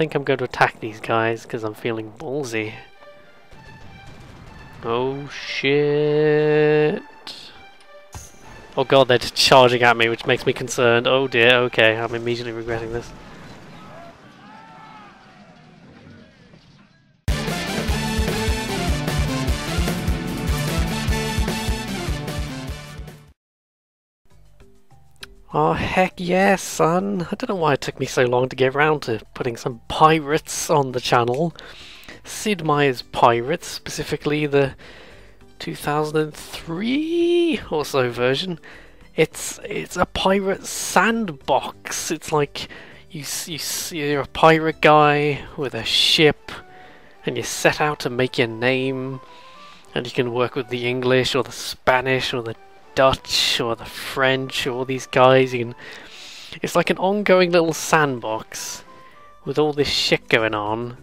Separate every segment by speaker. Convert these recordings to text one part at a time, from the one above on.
Speaker 1: think I'm going to attack these guys because I'm feeling ballsy. Oh shit. Oh god, they're just charging at me, which makes me concerned. Oh dear, okay, I'm immediately regretting this. Oh heck yes, son! I don't know why it took me so long to get around to putting some pirates on the channel. Sid Meier's Pirates, specifically the 2003 or so version. It's it's a pirate sandbox. It's like you you you're a pirate guy with a ship, and you set out to make your name, and you can work with the English or the Spanish or the Dutch or the French or all these guys. You can, it's like an ongoing little sandbox with all this shit going on.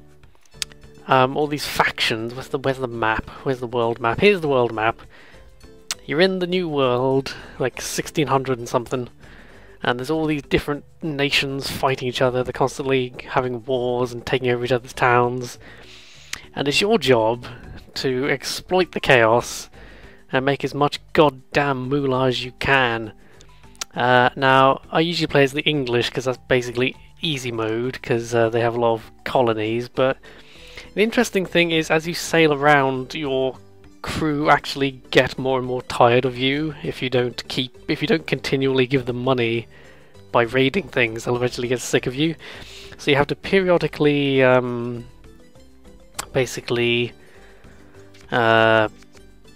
Speaker 1: Um, all these factions. Where's the where's the map? Where's the world map? Here's the world map. You're in the new world, like 1600 and something, and there's all these different nations fighting each other. They're constantly having wars and taking over each other's towns. And it's your job to exploit the chaos and make as much goddamn moolah as you can. Uh, now, I usually play as the English because that's basically easy mode because uh, they have a lot of colonies, but the interesting thing is as you sail around, your crew actually get more and more tired of you if you don't keep if you don't continually give them money by raiding things they'll eventually get sick of you so you have to periodically um, basically uh,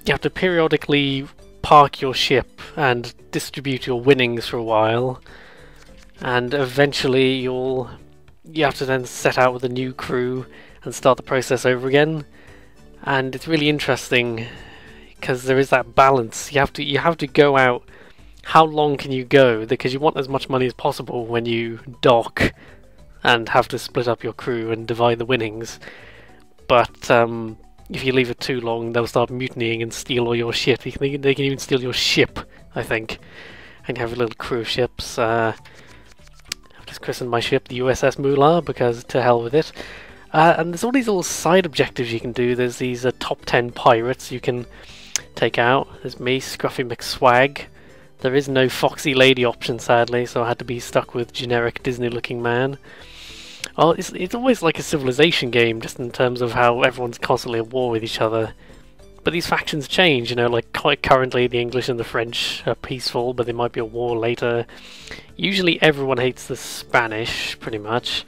Speaker 1: you have to periodically park your ship and distribute your winnings for a while, and eventually you'll you have to then set out with a new crew and start the process over again. And it's really interesting because there is that balance. You have to you have to go out. How long can you go? Because you want as much money as possible when you dock and have to split up your crew and divide the winnings. But um, if you leave it too long, they'll start mutinying and steal all your shit. They can, they can even steal your ship, I think. And you have little crew of ships. Uh, I've just christened my ship the USS Moolah because to hell with it. Uh, and there's all these little side objectives you can do. There's these uh, top 10 pirates you can take out. There's me, Scruffy McSwag. There is no Foxy Lady option, sadly, so I had to be stuck with generic Disney looking man. Oh, it's it's always like a civilization game, just in terms of how everyone's constantly at war with each other. But these factions change, you know. Like quite currently, the English and the French are peaceful, but there might be a war later. Usually, everyone hates the Spanish, pretty much.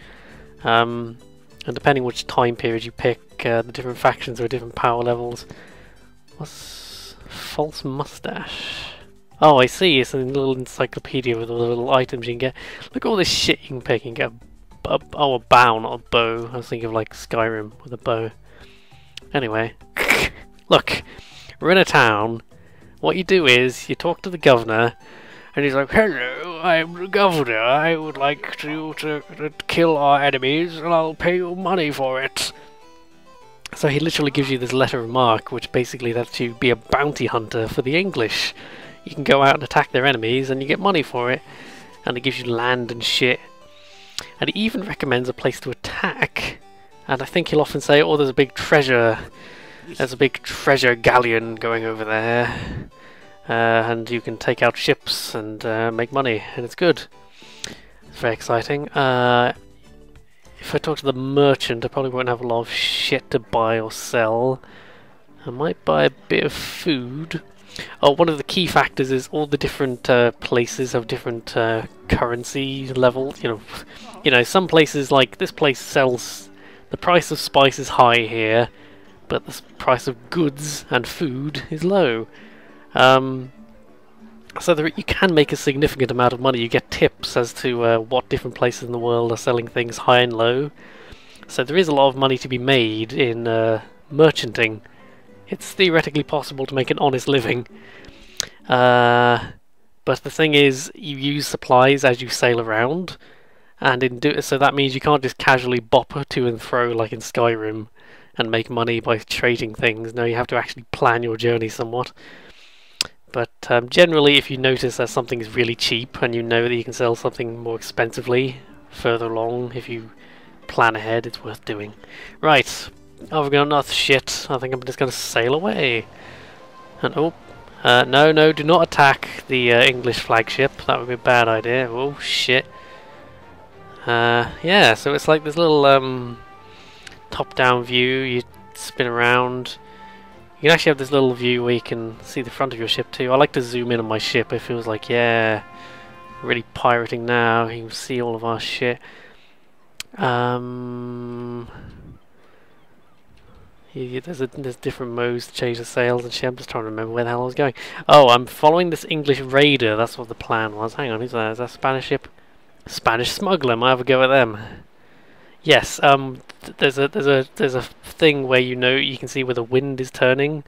Speaker 1: Um, and depending which time period you pick, uh, the different factions are different power levels. What's false mustache? Oh, I see. It's a little encyclopedia with all the little items you can get. Look at all this shit you can pick. Can get a, oh, a bow, not a bow. I was thinking of like Skyrim with a bow. Anyway, look, we're in a town. What you do is you talk to the governor, and he's like, "Hello, I'm the governor. I would like you to, to kill our enemies, and I'll pay you money for it." So he literally gives you this letter of marque, which basically lets you be a bounty hunter for the English. You can go out and attack their enemies, and you get money for it, and it gives you land and shit and he even recommends a place to attack. And I think he'll often say, oh, there's a big treasure. There's a big treasure galleon going over there. Uh, and you can take out ships and uh, make money, and it's good. It's very exciting. Uh, if I talk to the merchant, I probably won't have a lot of shit to buy or sell. I might buy a bit of food. Oh, one of the key factors is all the different uh, places have different uh, currency levels. You know, you know, some places like this place sells the price of spice is high here, but the price of goods and food is low. Um, so there, you can make a significant amount of money. You get tips as to uh, what different places in the world are selling things high and low. So there is a lot of money to be made in uh, merchanting it's theoretically possible to make an honest living. Uh, but the thing is, you use supplies as you sail around, and in do so that means you can't just casually bop to and fro like in Skyrim and make money by trading things. No, you have to actually plan your journey somewhat. But um, generally, if you notice that something is really cheap and you know that you can sell something more expensively further along, if you plan ahead, it's worth doing. Right, oh, we've got enough shit. I think I'm just going to sail away. And oh, uh, no, no, do not attack the uh, English flagship. That would be a bad idea. Oh, shit. Uh, yeah, so it's like this little um, top-down view. You spin around. You can actually have this little view where you can see the front of your ship too. I like to zoom in on my ship. It feels like, yeah, really pirating now. You can see all of our shit. Um, there's a, there's different modes to change the sails and shit. I'm just trying to remember where the hell I was going. Oh, I'm following this English raider. That's what the plan was. Hang on, who's that? Is that a Spanish ship? Spanish smuggler. Might have a go at them. Yes. Um. Th there's a there's a there's a thing where you know you can see where the wind is turning,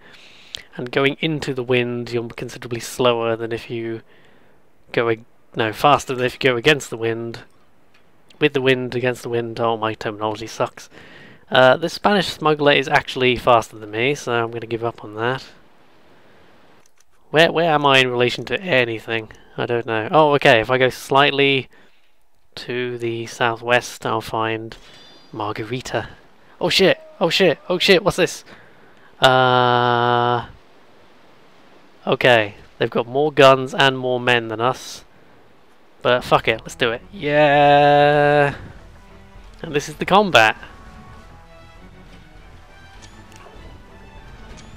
Speaker 1: and going into the wind you're considerably slower than if you go no faster than if you go against the wind with the wind against the wind. Oh, my terminology sucks. Uh, the Spanish smuggler is actually faster than me, so I'm going to give up on that. Where where am I in relation to anything? I don't know. Oh, okay. If I go slightly to the southwest, I'll find Margarita. Oh shit! Oh shit! Oh shit! What's this? Uh. Okay, they've got more guns and more men than us. But fuck it, let's do it. Yeah! And this is the combat.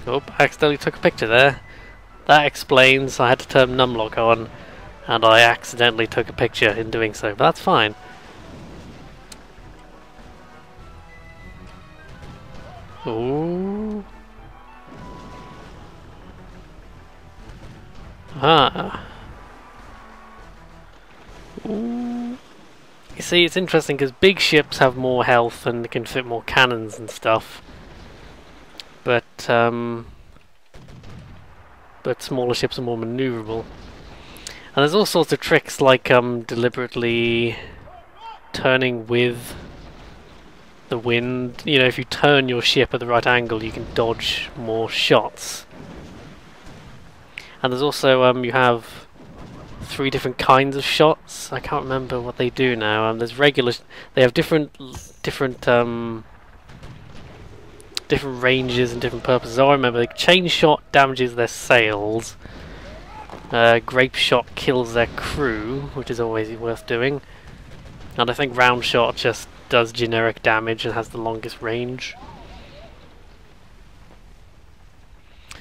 Speaker 1: Oh, I accidentally took a picture there. That explains I had to turn numlock on, and I accidentally took a picture in doing so, but that's fine. Ooh. Ah. You see, it's interesting because big ships have more health and can fit more cannons and stuff. But, um, but smaller ships are more maneuverable. And there's all sorts of tricks like um, deliberately turning with the wind. You know, if you turn your ship at the right angle, you can dodge more shots. And there's also, um, you have three different kinds of shots. I can't remember what they do now. Um, there's regular. They have different different um, different ranges and different purposes. I remember. Chain shot damages their sails. Uh, grape shot kills their crew, which is always worth doing. And I think round shot just does generic damage and has the longest range.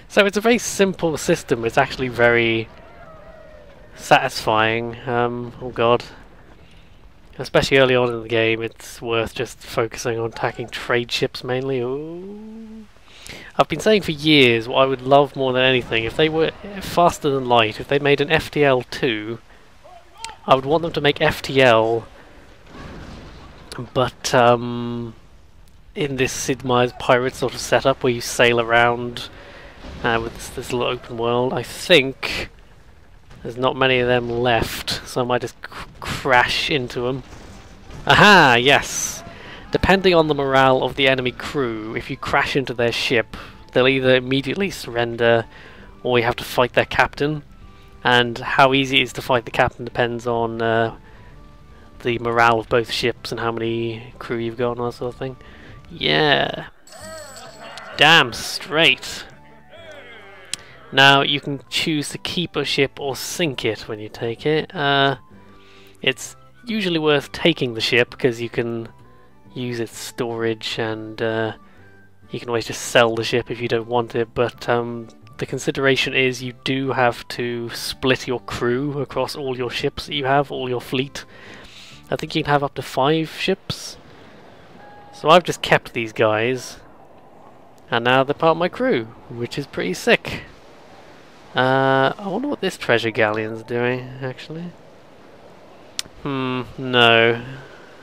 Speaker 1: So it's a very simple system. It's actually very satisfying. Um, oh god. Especially early on in the game, it's worth just focusing on attacking trade ships mainly. Ooh. I've been saying for years what I would love more than anything, if they were faster than light, if they made an FTL 2, I would want them to make FTL, but um, in this Sid Meier's pirate sort of setup where you sail around uh, with this, this little open world. I think there's not many of them left, so I might just crash into them. Aha! Yes! Depending on the morale of the enemy crew, if you crash into their ship, they'll either immediately surrender or you have to fight their captain. And how easy it is to fight the captain depends on uh, the morale of both ships and how many crew you've got and that sort of thing. Yeah. Damn straight. Now you can choose to keep a ship or sink it when you take it. Uh, it's usually worth taking the ship because you can use its storage and uh, you can always just sell the ship if you don't want it. But um, the consideration is you do have to split your crew across all your ships that you have, all your fleet. I think you can have up to five ships. So I've just kept these guys. And now they're part of my crew, which is pretty sick. Uh, I wonder what this treasure galleon's doing, actually. Hmm, no.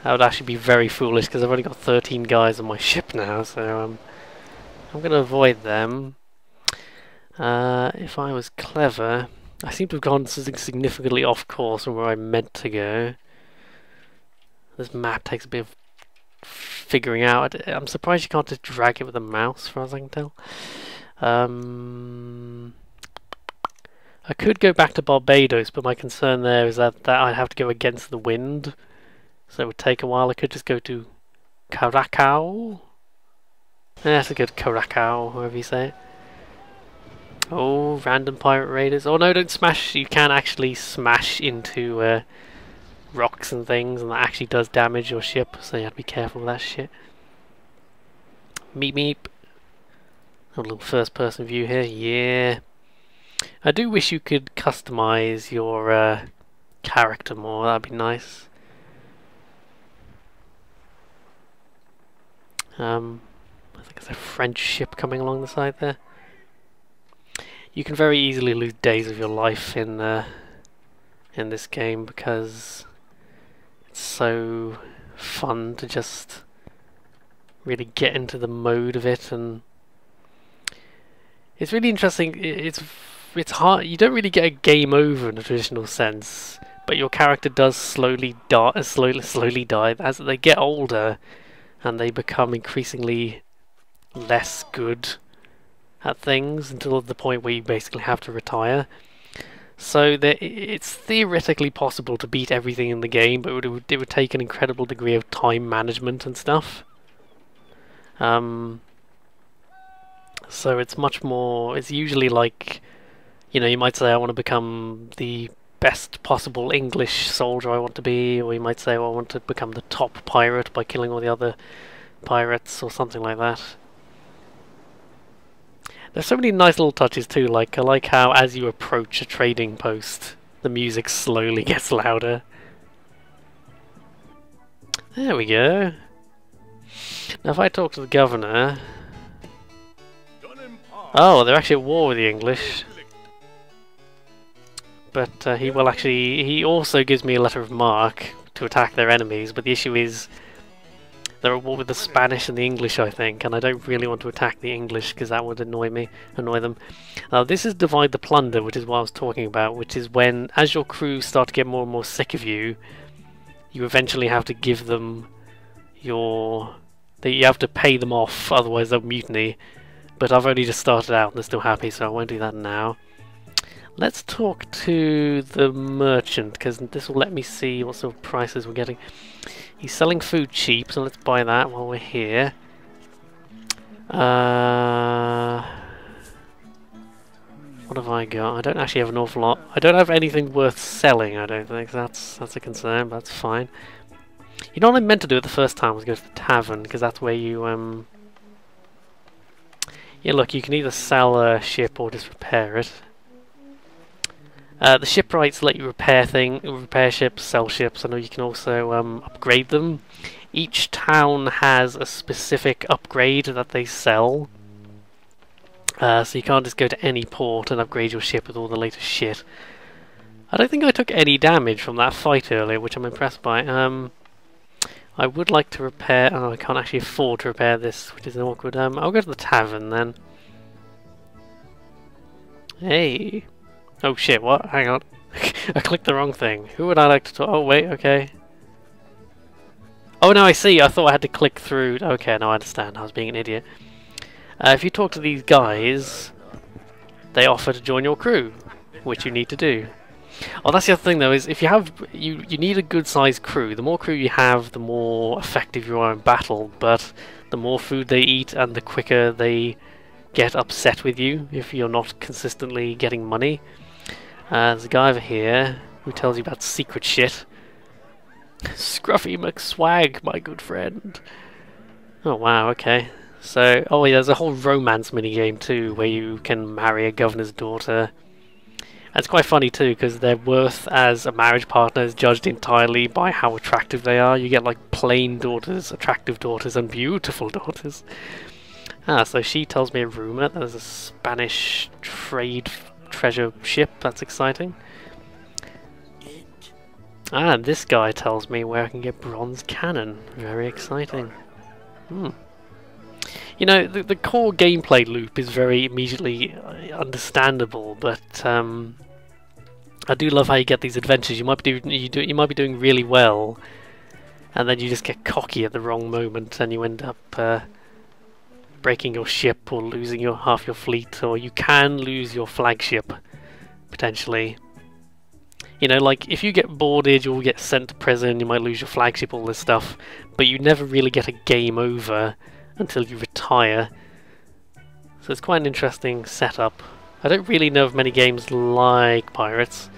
Speaker 1: That would actually be very foolish, because I've only got 13 guys on my ship now, so um, I'm going to avoid them. Uh, if I was clever... I seem to have gone significantly off course from where I meant to go. This map takes a bit of figuring out. I'm surprised you can't just drag it with a mouse, far as I can tell. Um... I could go back to Barbados, but my concern there is that, that I'd have to go against the wind, so it would take a while. I could just go to Karakau. Yeah, that's a good Karakau, however you say it. Oh, random pirate raiders. Oh no, don't smash. You can actually smash into uh, rocks and things, and that actually does damage your ship, so you have to be careful with that shit. Meep meep. A little first person view here, yeah. I do wish you could customize your uh, character more, that'd be nice. Um, I think there's a French ship coming along the side there. You can very easily lose days of your life in uh, in this game because it's so fun to just really get into the mode of it and it's really interesting it's it's hard you don't really get a game over in a traditional sense but your character does slowly die slowly slowly die as they get older and they become increasingly less good at things until the point where you basically have to retire. So there, it's theoretically possible to beat everything in the game, but it would, it would take an incredible degree of time management and stuff. Um, so it's much more. It's usually like, you know, you might say I want to become the best possible English soldier I want to be, or you might say well, I want to become the top pirate by killing all the other pirates, or something like that. There's so many nice little touches too, like I like how as you approach a trading post, the music slowly gets louder. There we go. Now if I talk to the governor... Oh, they're actually at war with the English but uh, he will actually. He also gives me a letter of marque to attack their enemies. But the issue is they're at war with the Spanish and the English, I think, and I don't really want to attack the English because that would annoy me, annoy them. Now this is divide the plunder, which is what I was talking about, which is when as your crew start to get more and more sick of you, you eventually have to give them your. that You have to pay them off, otherwise they'll mutiny. But I've only just started out and they're still happy, so I won't do that now. Let's talk to the merchant, because this will let me see what sort of prices we're getting. He's selling food cheap, so let's buy that while we're here. Uh, what have I got? I don't actually have an awful lot. I don't have anything worth selling, I don't think. That's that's a concern, but that's fine. You know what I meant to do it the first time was go to the tavern, because that's where you... um. Yeah, look, you can either sell a ship or just repair it. Uh, the shipwrights let you repair thing, repair ships, sell ships. I know you can also um, upgrade them. Each town has a specific upgrade that they sell. Uh, so you can't just go to any port and upgrade your ship with all the latest shit. I don't think I took any damage from that fight earlier, which I'm impressed by. Um, I would like to repair... Oh, I can't actually afford to repair this, which is awkward. Um, I'll go to the tavern then. Hey. Oh shit, what? Hang on. I clicked the wrong thing. Who would I like to talk? Oh wait, okay. Oh no, I see. I thought I had to click through. Okay, now I understand. I was being an idiot. Uh, if you talk to these guys, they offer to join your crew, which you need to do. Oh, that's the other thing though, is if you have, you, you need a good sized crew. The more crew you have, the more effective you are in battle, but the more food they eat and the quicker they get upset with you if you're not consistently getting money. Uh, there's a guy over here who tells you about secret shit. Scruffy McSwag, my good friend. Oh wow, okay. So, oh yeah, there's a whole romance minigame too, where you can marry a governor's daughter. It's quite funny too, because their worth as a marriage partner is judged entirely by how attractive they are. You get like plain daughters, attractive daughters, and beautiful daughters. Ah, so she tells me a rumour that there's a Spanish trade treasure ship. That's exciting. Ah, this guy tells me where I can get bronze cannon. Very exciting. Hmm. You know, the, the core gameplay loop is very immediately uh, understandable, but um, I do love how you get these adventures. You might be doing you do you might be doing really well, and then you just get cocky at the wrong moment, and you end up uh, breaking your ship or losing your half your fleet, or you can lose your flagship potentially. You know, like if you get boarded, you'll get sent to prison, you might lose your flagship, all this stuff, but you never really get a game over until you retire. So it's quite an interesting setup. I don't really know of many games like Pirates.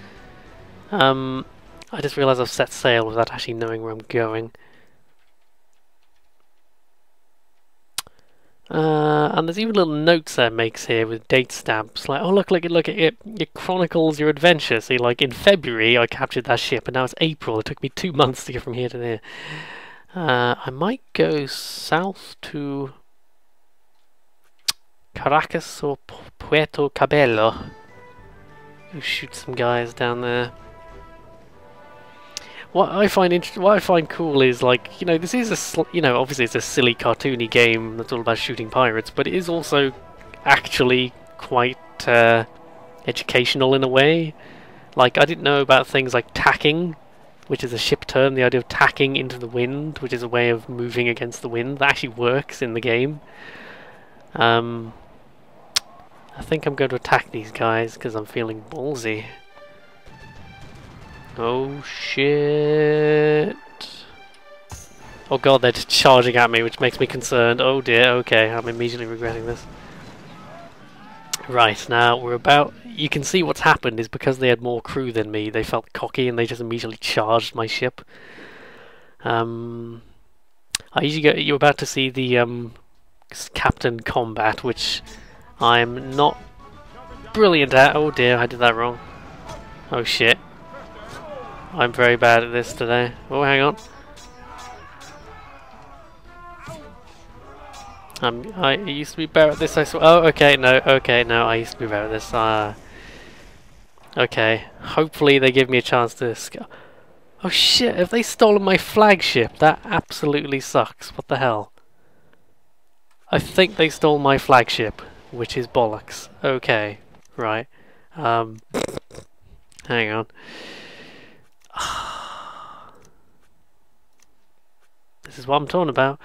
Speaker 1: Um, I just realised I've set sail without actually knowing where I'm going. Uh, and there's even little notes that makes here with date stamps, like, oh look, look, look, it, it chronicles your adventure. See, like in February I captured that ship, and now it's April. It took me two months to get from here to there. Uh, I might go south to Caracas or Puerto Cabello. Shoot some guys down there what I find inter- what I find cool is like you know this is a you know obviously it's a silly cartoony game that's all about shooting pirates, but it is also actually quite uh, educational in a way. Like I didn't know about things like tacking, which is a ship term. The idea of tacking into the wind, which is a way of moving against the wind, that actually works in the game. Um, I think I'm going to attack these guys because I'm feeling ballsy. Oh shit. Oh god, they're just charging at me, which makes me concerned. Oh dear, okay, I'm immediately regretting this. Right, now we're about... You can see what's happened is because they had more crew than me, they felt cocky and they just immediately charged my ship. Um, I usually get... You're about to see the um, captain combat, which I'm not brilliant at. Oh dear, I did that wrong. Oh shit. I'm very bad at this today. Oh, hang on. Um, I used to be better at this, I. Oh, okay, no, okay, no, I used to be better at this. Uh, okay, hopefully they give me a chance to... Oh shit, have they stolen my flagship? That absolutely sucks. What the hell? I think they stole my flagship, which is bollocks. Okay, right. Um, hang on. this is what I'm talking about.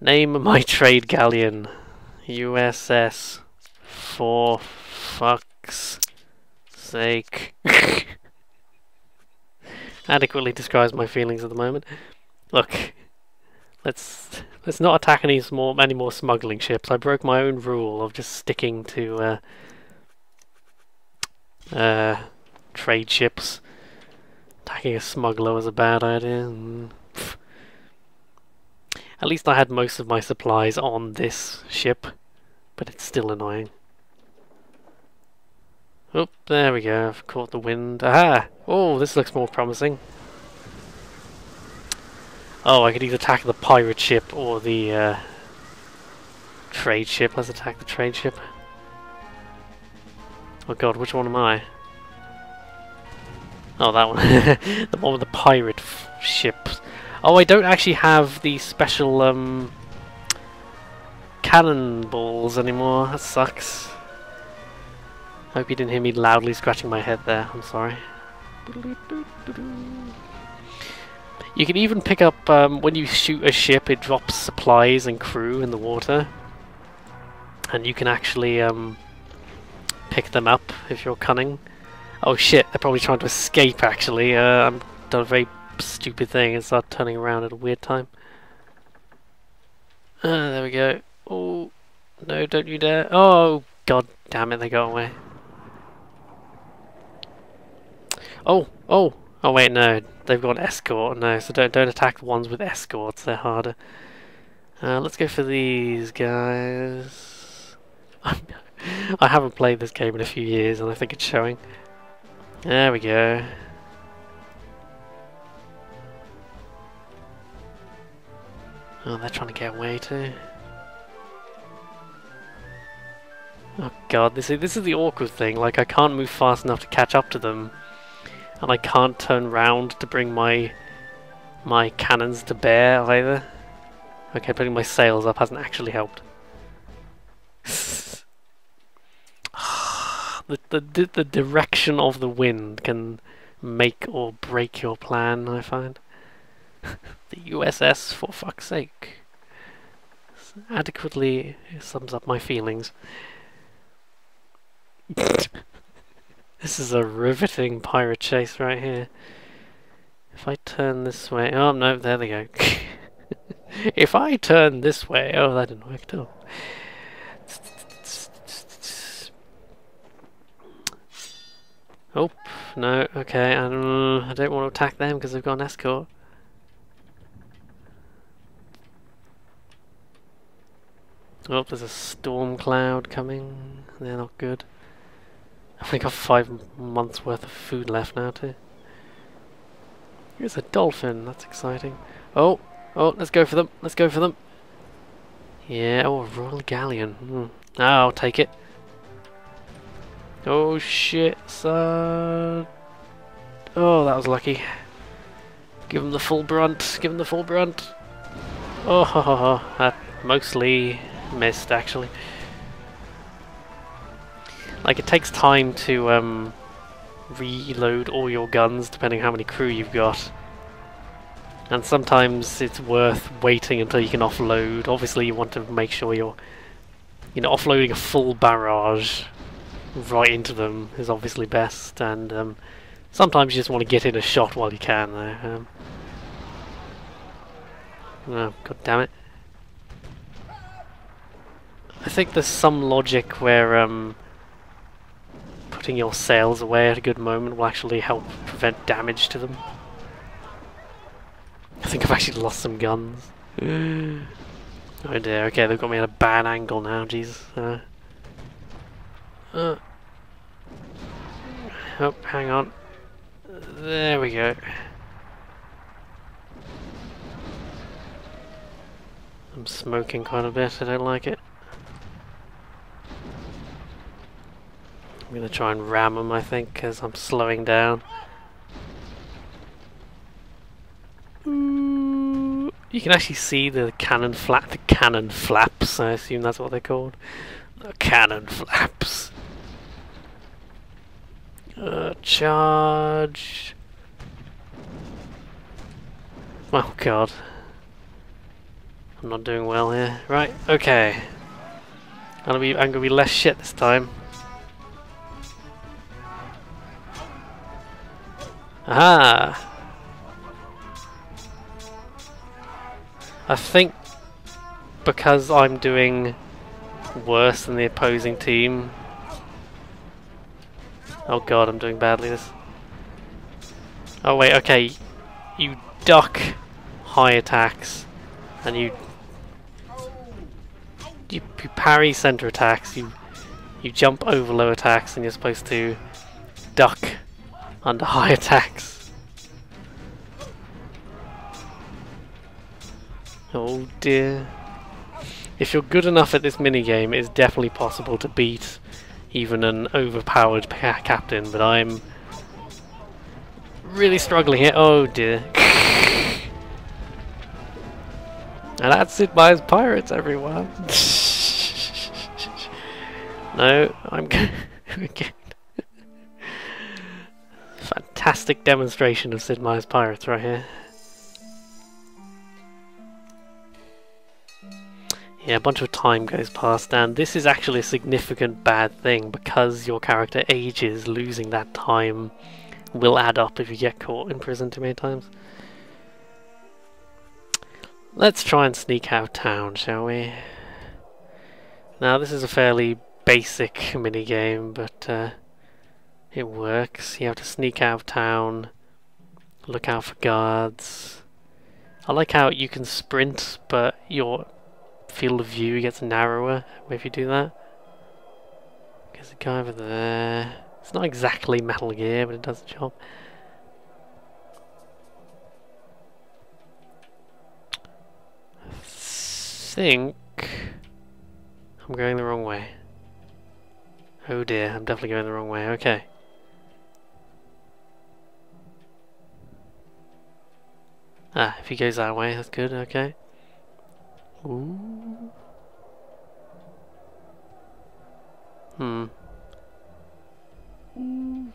Speaker 1: Name my trade galleon. USS. For fuck's sake. Adequately describes my feelings at the moment. Look, let's let's not attack any more any more smuggling ships. I broke my own rule of just sticking to uh, uh, trade ships. Attacking a smuggler was a bad idea. At least I had most of my supplies on this ship, but it's still annoying. Oh, there we go, I've caught the wind. Aha! Oh, this looks more promising. Oh, I could either attack the pirate ship or the uh, trade ship. Let's attack the trade ship. Oh god, which one am I? Oh, that one. the one with the pirate ship. Oh, I don't actually have the special um, cannonballs anymore. That sucks. Hope you didn't hear me loudly scratching my head there. I'm sorry. You can even pick up, um, when you shoot a ship, it drops supplies and crew in the water. And you can actually um, pick them up if you're cunning. Oh shit, they're probably trying to escape actually. Uh, I've done a very stupid thing and start turning around at a weird time. Uh, there we go. Oh, no, don't you dare. Oh, god damn it, they got away. Oh, oh, oh wait, no, they've got escort. No, so don't, don't attack the ones with escorts, they're harder. Uh, let's go for these guys. I haven't played this game in a few years and I think it's showing. There we go. Oh, they're trying to get away too. Oh god, this is, this is the awkward thing, like I can't move fast enough to catch up to them. And I can't turn round to bring my my cannons to bear either. Okay, putting my sails up hasn't actually helped. the, the, the direction of the wind can make or break your plan, I find. the USS, for fuck's sake. Adequately sums up my feelings. This is a riveting pirate chase right here. If I turn this way... Oh, no, there they go. if I turn this way... Oh, that didn't work at all. Oh, no, okay, um, I don't want to attack them because they've got an escort. Oh, there's a storm cloud coming. They're not good. I've only got five months worth of food left now too. Here's a dolphin, that's exciting. Oh, oh, let's go for them, let's go for them. Yeah, oh, a Royal Galleon. Mm. Oh, I'll take it. Oh shit, son. Oh, that was lucky. Give him the full brunt, give him the full brunt. Oh, ho, ho, ho. that mostly missed actually. Like it takes time to um, reload all your guns depending how many crew you've got. And sometimes it's worth waiting until you can offload. Obviously you want to make sure you're you know offloading a full barrage right into them is obviously best, and um, sometimes you just want to get in a shot while you can. Though. Um, oh, God damn it! I think there's some logic where um, putting your sails away at a good moment will actually help prevent damage to them. I think I've actually lost some guns. oh dear, okay, they've got me at a bad angle now, jeez. Uh, uh. Oh, hang on. There we go. I'm smoking quite a bit, I don't like it. I'm to try and ram them, I think, because I'm slowing down. You can actually see the cannon flap, the cannon flaps, I assume that's what they're called. The cannon flaps. Uh, charge. Oh god. I'm not doing well here. Right, okay. I'm gonna be I'm gonna be less shit this time. Aha! I think because I'm doing worse than the opposing team. Oh god, I'm doing badly this. Oh wait, okay. You duck high attacks and you you, you parry center attacks, you you jump over low attacks and you're supposed to duck under high attacks. Oh dear. If you're good enough at this minigame, it's definitely possible to beat even an overpowered captain, but I'm really struggling here. Oh dear. and that's it by his pirates, everyone. no, I'm going Fantastic demonstration of Sid Meier's Pirates right here. Yeah, a bunch of time goes past, and this is actually a significant bad thing because your character ages, losing that time will add up if you get caught in prison too many times. Let's try and sneak out of town, shall we? Now, this is a fairly basic mini game, but uh, it works. You have to sneak out of town, look out for guards. I like how you can sprint, but you're field of view gets narrower if you do that. There's a guy over there. It's not exactly Metal Gear, but it does the job. I think I'm going the wrong way. Oh dear, I'm definitely going the wrong way. Okay. Ah, if he goes that way, that's good, okay. Ooh. Hmm.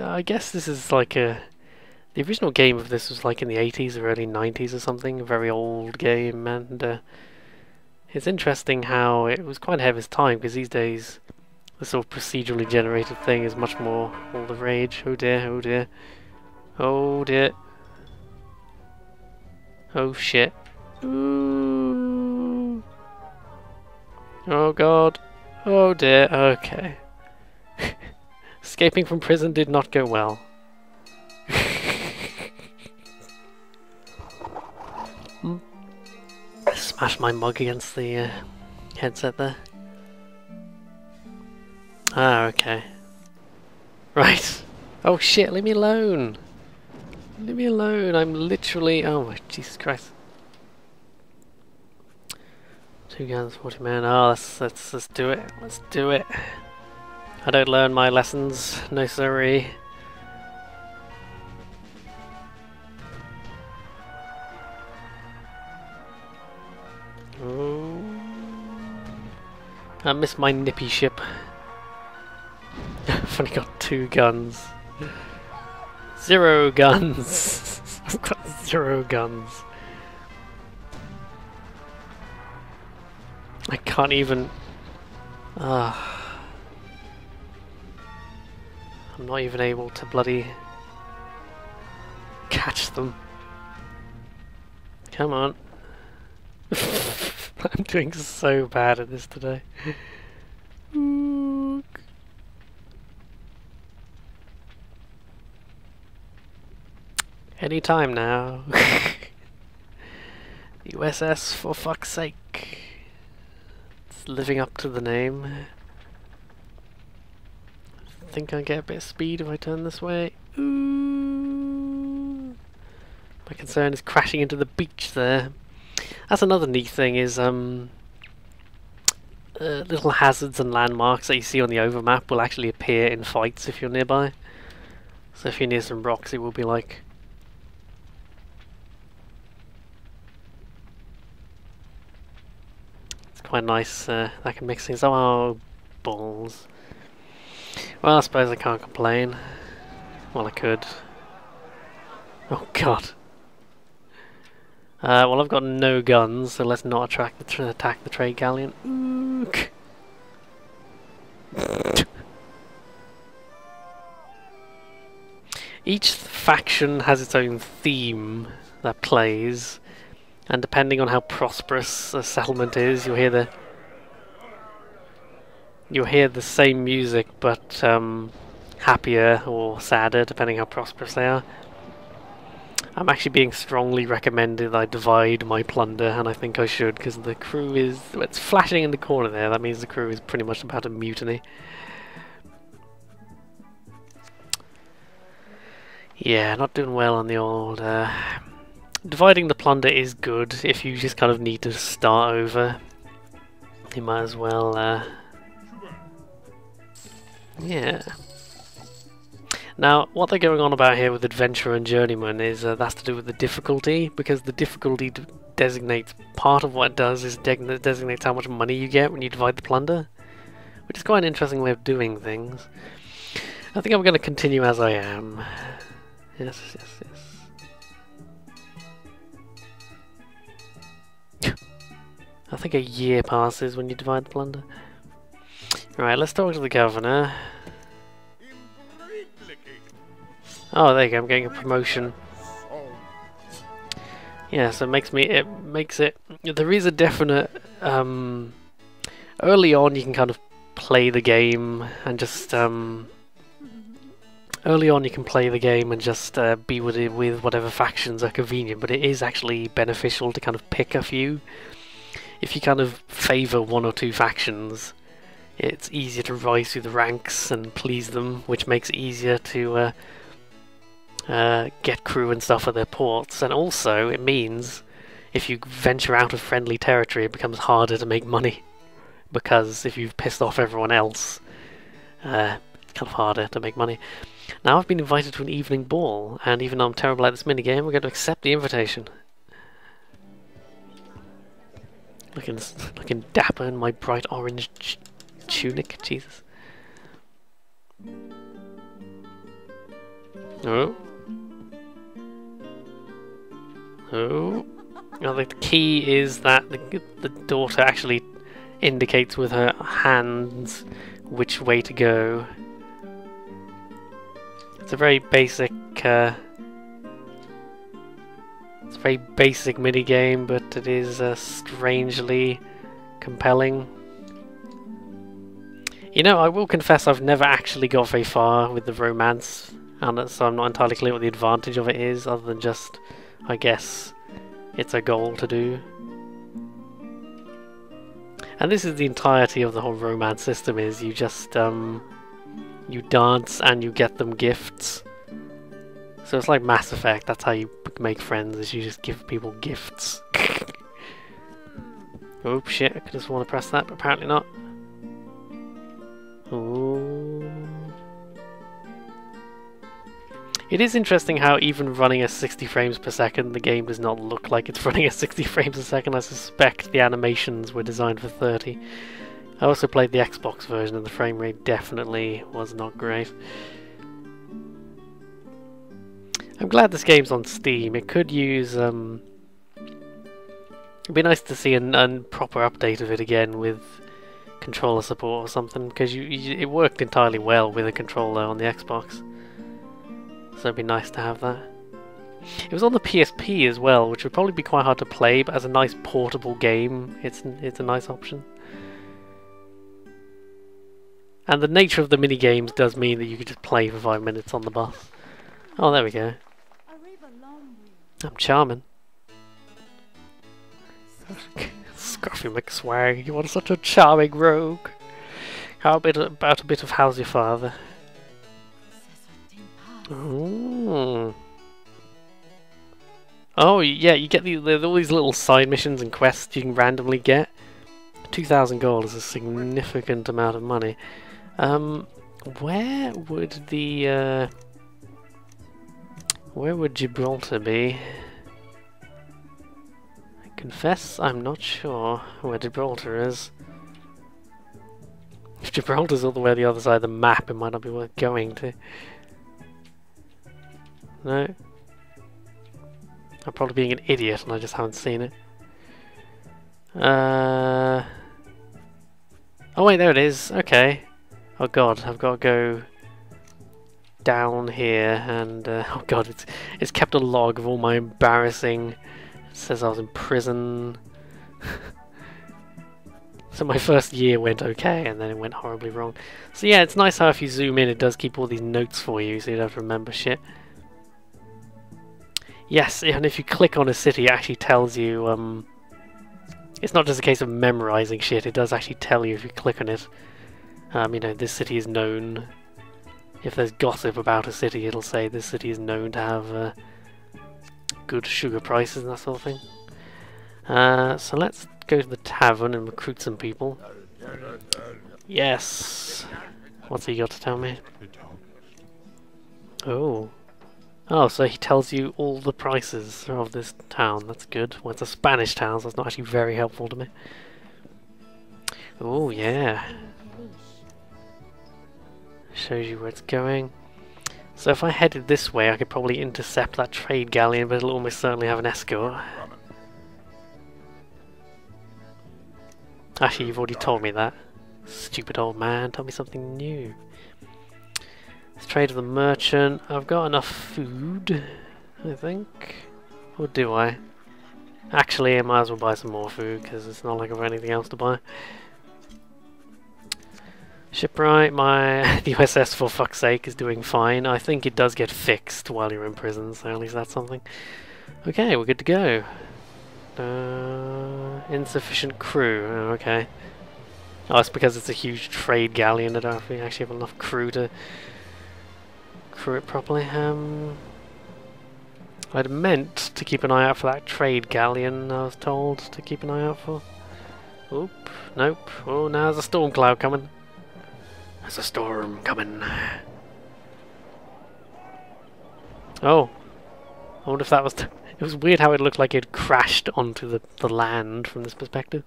Speaker 1: I guess this is like a The original game of this was like in the 80s or early 90s or something, a very old game, and uh, it's interesting how it was quite ahead of time because these days the sort of procedurally generated thing is much more all the rage. Oh dear, oh dear. Oh dear. Oh shit. Ooh. Oh god. Oh dear, okay. Escaping from prison did not go well. Smash my mug against the uh, headset there. Ah, okay. Right. Oh shit, leave me alone. Leave me alone. I'm literally. Oh my Jesus Christ. Two guns, 40 men. Oh, let's, let's, let's do it. Let's do it. I don't learn my lessons. No sorry. Oh. I miss my nippy ship. I've only got two guns. Zero guns! I've got zero guns. I can't even... Ah. I'm not even able to bloody... catch them. Come on. I'm doing so bad at this today. Any time now. USS for fuck's sake. It's living up to the name. I think I get a bit of speed if I turn this way. Ooh. My concern is crashing into the beach there. That's another neat thing is um, uh, little hazards and landmarks that you see on the overmap will actually appear in fights if you're nearby. So if you're near some rocks it will be like quite nice. Uh, I can mix things up. Oh, balls. Well, I suppose I can't complain. Well, I could. Oh, God. Uh, well, I've got no guns, so let's not attract the attack the trade galleon. Each faction has its own theme that plays, and depending on how prosperous a settlement is, you'll hear the you'll hear the same music, but um, happier or sadder, depending how prosperous they are. I'm actually being strongly recommended I divide my plunder, and I think I should, because the crew is... It's flashing in the corner there, that means the crew is pretty much about to mutiny. Yeah, not doing well on the old... Uh, dividing the plunder is good if you just kind of need to start over. You might as well, uh, yeah. Now, what they're going on about here with Adventurer and Journeyman is uh, that's to do with the difficulty, because the difficulty designates part of what it does is de designates how much money you get when you divide the plunder, which is quite an interesting way of doing things. I think I'm going to continue as I am. Yes, yes, yes. I think a year passes when you divide the plunder. Right, let's talk to the governor. Oh, there you go, I'm getting a promotion. Yeah, so it makes me, it makes it, there is a definite, um, early on you can kind of play the game and just, um, early on you can play the game and just uh, be with it with whatever factions are convenient, but it is actually beneficial to kind of pick a few if you kind of favour one or two factions, it's easier to rise through the ranks and please them, which makes it easier to uh, uh, get crew and stuff at their ports. And also, it means if you venture out of friendly territory, it becomes harder to make money. Because if you've pissed off everyone else, uh, it's kind of harder to make money. Now I've been invited to an evening ball, and even though I'm terrible at this minigame, we're going to accept the invitation. Looking, looking dapper in my bright orange ch tunic, Jesus. Oh. Oh. Now the key is that the, the daughter actually indicates with her hands which way to go. It's a very basic uh, it's a very basic mini game, but it is uh, strangely compelling. You know, I will confess I've never actually got very far with the romance, and so I'm not entirely clear what the advantage of it is, other than just, I guess, it's a goal to do. And this is the entirety of the whole romance system: is you just um, you dance and you get them gifts. So it's like Mass Effect. That's how you make friends: is you just give people gifts. oh shit! I just want to press that, but apparently not. Ooh. It is interesting how even running at 60 frames per second, the game does not look like it's running at 60 frames a second. I suspect the animations were designed for 30. I also played the Xbox version and the frame rate definitely was not great. I'm glad this game's on Steam. It could use... Um, it'd be nice to see a, a proper update of it again with controller support or something, because you, you, it worked entirely well with a controller on the Xbox. So it'd be nice to have that. It was on the PSP as well, which would probably be quite hard to play, but as a nice portable game, it's it's a nice option. And the nature of the mini games does mean that you could just play for five minutes on the bus. Oh, there we go. I'm charming. Scruffy McSwag, you are such a charming rogue. How about a bit of how's your father? Ooh. Oh, yeah, you get the, the, all these little side missions and quests you can randomly get. 2,000 gold is a significant amount of money. Um, where would the, uh, Where would Gibraltar be? I confess I'm not sure where Gibraltar is. If Gibraltar's all the way the other side of the map, it might not be worth going to. No. I'm probably being an idiot and I just haven't seen it. Uh... Oh wait, there it is. Okay. Oh god, I've got to go down here and... Uh, oh god, it's, it's kept a log of all my embarrassing... It says I was in prison. so my first year went okay and then it went horribly wrong. So yeah, it's nice how if you zoom in it does keep all these notes for you so you don't have to remember shit. Yes, and if you click on a city, it actually tells you. Um, it's not just a case of memorizing shit. It does actually tell you if you click on it. Um, you know, this city is known. If there's gossip about a city, it'll say this city is known to have uh, good sugar prices and that sort of thing. Uh, so let's go to the tavern and recruit some people. Yes. What's he got to tell me? Oh. Oh, so he tells you all the prices of this town. That's good. Well, it's a Spanish town, so it's not actually very helpful to me. Oh, yeah. Shows you where it's going. So if I headed this way, I could probably intercept that trade galleon, but it'll almost certainly have an escort. Actually, you've already told me that. Stupid old man, tell me something new. Let's trade with the merchant. I've got enough food, I think. Or do I? Actually, I might as well buy some more food, because it's not like I've got anything else to buy. Shipwright, my the USS for fuck's sake is doing fine. I think it does get fixed while you're in prison, so at least that's something. Okay, we're good to go. Uh, insufficient crew, oh, okay. Oh, it's because it's a huge trade galleon, I don't actually have enough crew to crew it properly. Um, I'd meant to keep an eye out for that trade galleon I was told to keep an eye out for. Oop, nope. Oh, now there's a storm cloud coming. There's a storm coming. Oh. I wonder if that was... it was weird how it looked like it crashed onto the, the land from this perspective.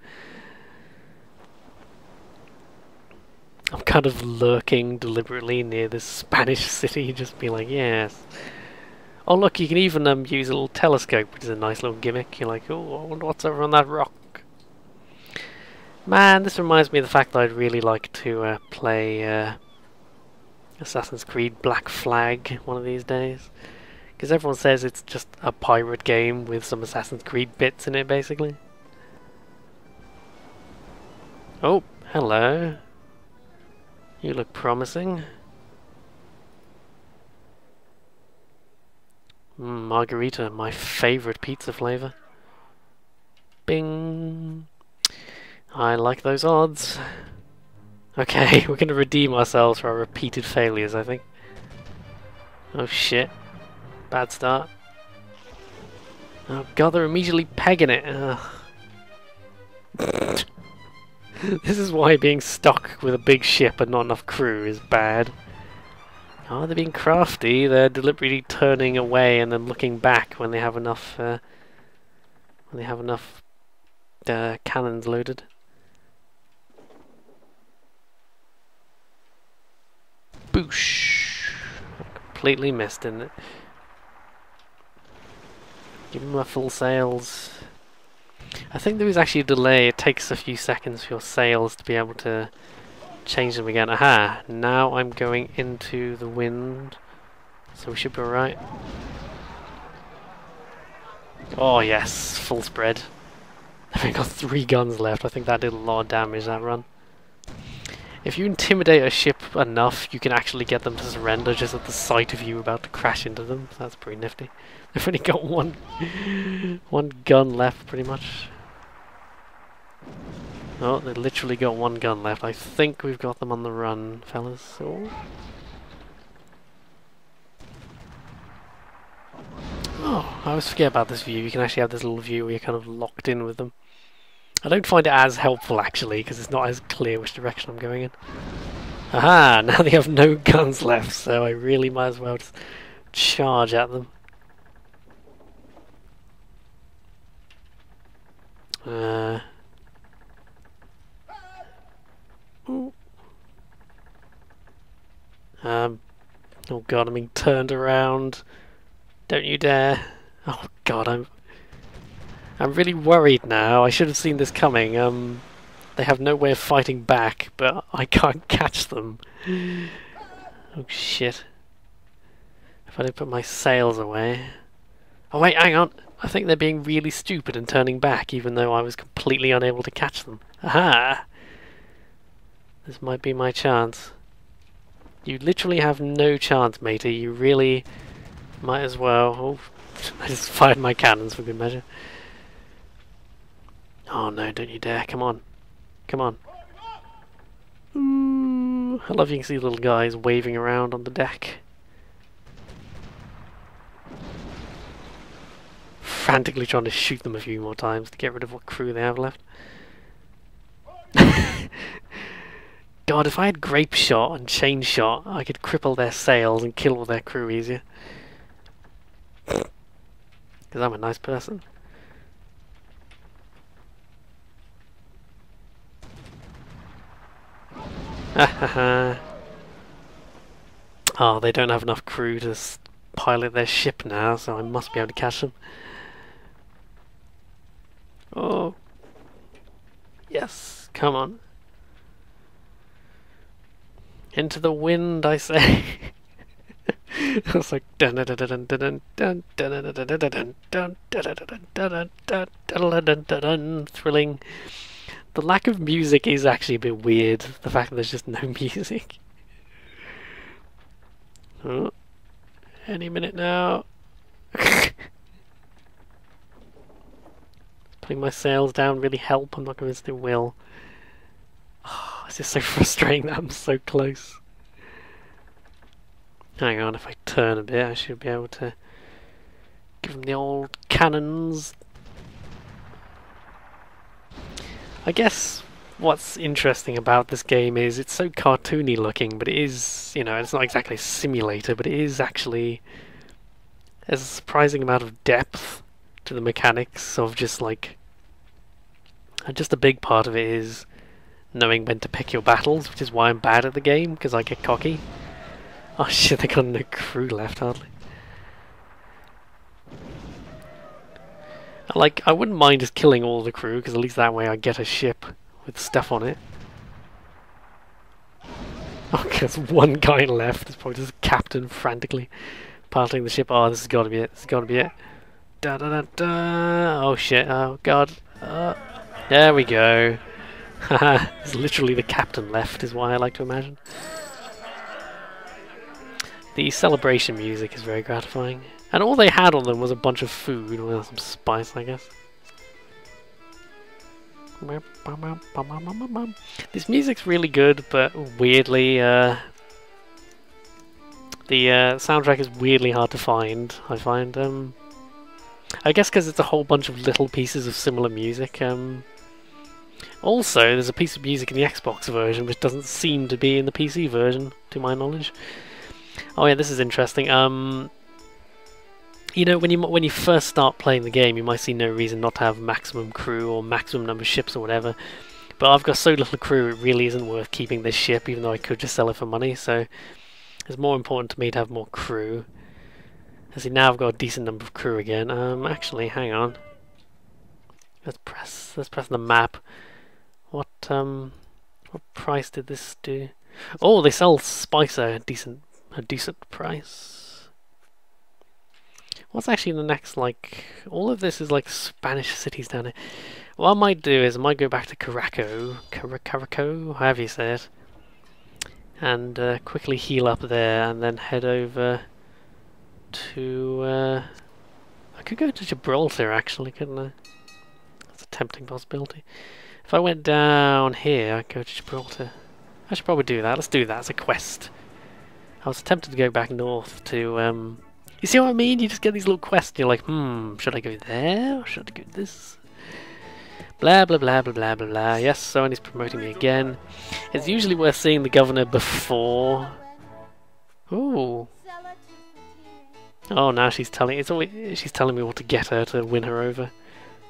Speaker 1: I'm kind of lurking deliberately near this Spanish city, just be like, yes, Oh look, you can even um, use a little telescope, which is a nice little gimmick. You're like, oh, I wonder what's over on that rock. Man, this reminds me of the fact that I'd really like to uh, play uh, Assassin's Creed Black Flag one of these days. Because everyone says it's just a pirate game with some Assassin's Creed bits in it, basically. Oh, hello. You look promising. Mm, margarita, my favourite pizza flavour. Bing! I like those odds. Okay, we're gonna redeem ourselves for our repeated failures, I think. Oh shit. Bad start. Oh god, they're immediately pegging it. this is why being stuck with a big ship and not enough crew is bad. Oh, they're being crafty. They're deliberately turning away and then looking back when they have enough. Uh, when they have enough uh, cannons loaded. Boosh! Completely missed, didn't it? Give them my full sails. I think there is actually a delay. It takes a few seconds for your sails to be able to change them again. Aha! Now I'm going into the wind. So we should be alright. Oh yes, full spread. I've got three guns left. I think that did a lot of damage that run. If you intimidate a ship enough, you can actually get them to surrender just at the sight of you about to crash into them. That's pretty nifty. They've only got one, one gun left, pretty much. Oh, they literally got one gun left. I think we've got them on the run, fellas. Oh. Oh, I always forget about this view. You can actually have this little view where you're kind of locked in with them. I don't find it as helpful, actually, because it's not as clear which direction I'm going in. Aha! Now they have no guns left, so I really might as well just charge at them. Uh, Um, oh god, I'm being turned around. Don't you dare. Oh god, I'm... I'm really worried now. I should have seen this coming. Um, they have no way of fighting back, but I can't catch them. Oh shit. If I don't put my sails away... Oh wait, hang on! I think they're being really stupid and turning back, even though I was completely unable to catch them. Aha! This might be my chance. You literally have no chance, matey. You really might as well... Oh, I just fired my cannons for good measure. Oh no, don't you dare. Come on. Come on. Ooh, I love you can see little guys waving around on the deck. Frantically trying to shoot them a few more times to get rid of what crew they have left. God, if I had grape shot and chain shot, I could cripple their sails and kill all their crew easier. Because I'm a nice person. Oh, they don't have enough crew to pilot their ship now, so I must be able to catch them. Oh. Yes, come on. Into the wind, I say. it was like dun dun dun dun dun dun dun dun dun dun dun dun dun dun thrilling. The lack of music is actually a bit weird. The fact that there's just no music. Oh, any minute now. Putting my sails down really help. I'm not convinced it will. Ah, this is so frustrating that I'm so close. Hang on, if I turn a bit, I should be able to give them the old cannons. I guess what's interesting about this game is it's so cartoony looking, but it is, you know, it's not exactly a simulator, but it is actually there's a surprising amount of depth to the mechanics of just like just a big part of it is knowing when to pick your battles, which is why I'm bad at the game, because I get cocky. Oh shit, they got no crew left, hardly. Like, I wouldn't mind just killing all the crew, because at least that way I get a ship with stuff on it. Okay, there's one guy left. It's probably just captain frantically piloting the ship. Oh, this has got to be it. This has got to be it. Da da da da. Oh shit. Oh god. Uh, there we go. There's literally the captain left, is why I like to imagine. The celebration music is very gratifying. And all they had on them was a bunch of food, well, some spice, I guess. This music's really good, but weirdly, uh, the uh, soundtrack is weirdly hard to find. I find, um, I guess because it's a whole bunch of little pieces of similar music. Um, also, there's a piece of music in the Xbox version which doesn't seem to be in the PC version, to my knowledge. Oh yeah, this is interesting. Um, you know, when you when you first start playing the game, you might see no reason not to have maximum crew or maximum number of ships or whatever. But I've got so little crew, it really isn't worth keeping this ship, even though I could just sell it for money. So it's more important to me to have more crew. I see now I've got a decent number of crew again. Um, actually, hang on. Let's press. Let's press the map. What um, what price did this do? Oh, they sell Spicer a decent a decent price. What's actually the next, like, all of this is like Spanish cities down here. What I might do is I might go back to Caraco, Car Caraco, however you say it, and uh, quickly heal up there and then head over to, uh, I could go to Gibraltar actually, couldn't I? That's a tempting possibility. If I went down here, I'd go to Gibraltar. I should probably do that. Let's do that as a quest. I was tempted to go back north to um, you see what I mean? You just get these little quests, you're like, hmm, should I go there or should I go this? Blah blah blah blah blah blah blah. Yes, Sony's promoting me again. It's usually worth seeing the governor before. Ooh. Oh, now she's telling it's always she's telling me what to get her to win her over.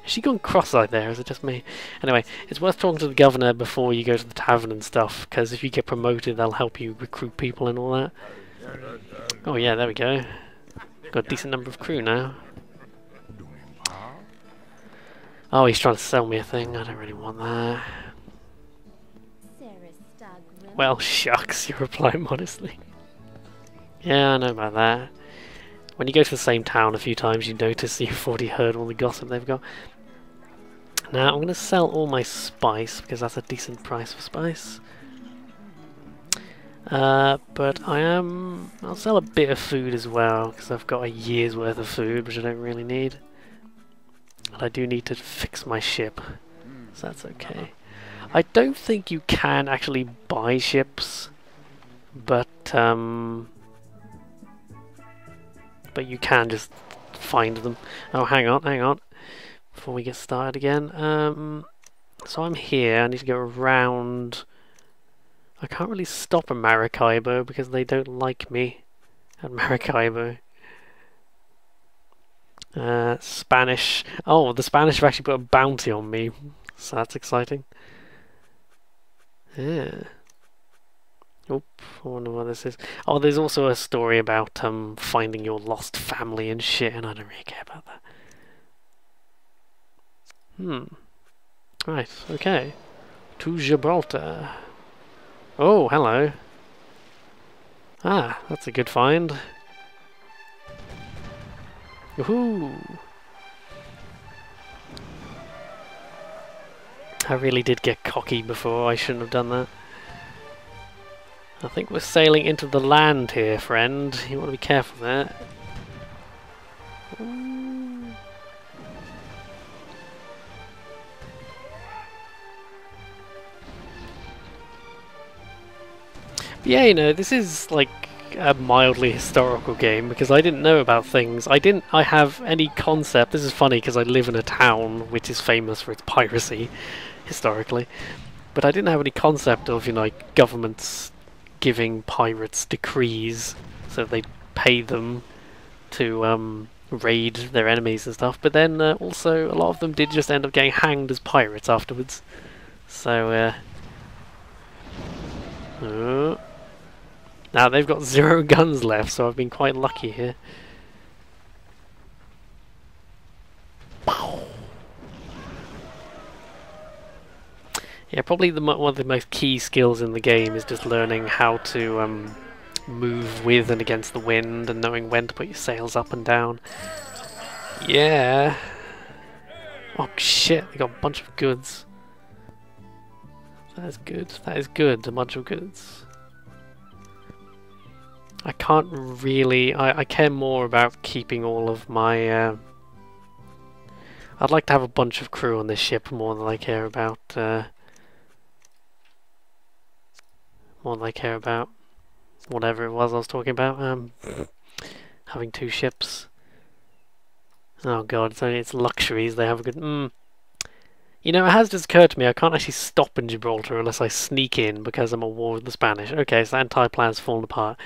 Speaker 1: Has she gone cross-eyed there? Is it just me? Anyway, it's worth talking to the governor before you go to the tavern and stuff, because if you get promoted, they'll help you recruit people and all that. Oh yeah, there we go. Got a decent number of crew now. Oh, he's trying to sell me a thing. I don't really want that. Well, shucks, you reply modestly. Yeah, I know about that. When you go to the same town a few times, you notice you've already heard all the gossip they've got. Now, I'm going to sell all my spice, because that's a decent price for spice. Uh, but I am... I'll sell a bit of food as well, because I've got a year's worth of food, which I don't really need. And I do need to fix my ship, so that's okay. I don't think you can actually buy ships, but, um... But you can just find them. Oh, hang on, hang on. Before we get started again. Um, so I'm here, I need to go around I can't really stop a Maracaibo because they don't like me at Maracaibo. Uh, Spanish. Oh, the Spanish have actually put a bounty on me, so that's exciting. Yeah. Oop, I wonder what this is. Oh, there's also a story about um finding your lost family and shit, and I don't really care about that. Hmm. Right, okay. To Gibraltar. Oh, hello. Ah, that's a good find. Woohoo! I really did get cocky before, I shouldn't have done that. I think we're sailing into the land here, friend. You want to be careful there. Yeah, you know, this is like a mildly historical game because I didn't know about things. I didn't. I have any concept. This is funny because I live in a town which is famous for its piracy, historically, but I didn't have any concept of you know like governments giving pirates decrees so they pay them to um, raid their enemies and stuff. But then uh, also a lot of them did just end up getting hanged as pirates afterwards. So. Uh, uh, now they've got zero guns left, so I've been quite lucky here. Yeah, probably the, one of the most key skills in the game is just learning how to um, move with and against the wind and knowing when to put your sails up and down. Yeah. Oh shit, they got a bunch of goods. That is good. That is good. A bunch of goods. I can't really. I, I care more about keeping all of my. Uh, I'd like to have a bunch of crew on this ship more than I care about. Uh, more than I care about whatever it was I was talking about. Um, having two ships. Oh god, it's only it's luxuries. They have a good. Mm. You know, it has just occurred to me I can't actually stop in Gibraltar unless I sneak in because I'm at war with the Spanish. Okay, so that entire plan's fallen apart.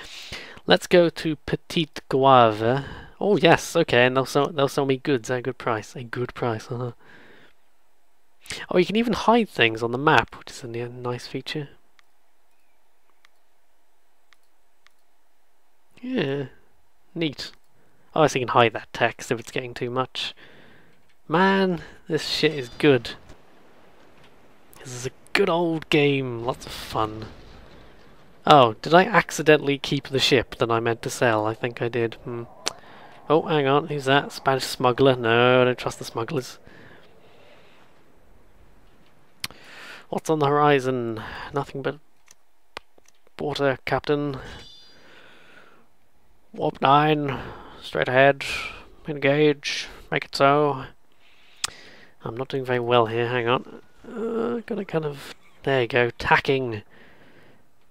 Speaker 1: Let's go to Petite Goave. Oh yes, okay, and they'll sell they'll sell me goods at a good price. A good price. Uh-huh. Oh, you can even hide things on the map, which is a nice feature. Yeah, neat. Oh, I see you can hide that text if it's getting too much. Man, this shit is good. This is a good old game, lots of fun. Oh, did I accidentally keep the ship that I meant to sell? I think I did. Hmm. Oh, hang on, who's that? Spanish smuggler? No, I don't trust the smugglers. What's on the horizon? Nothing but water, Captain. Warp 9, straight ahead, engage, make it so. I'm not doing very well here, hang on. Uh, gotta kind of, there you go, tacking.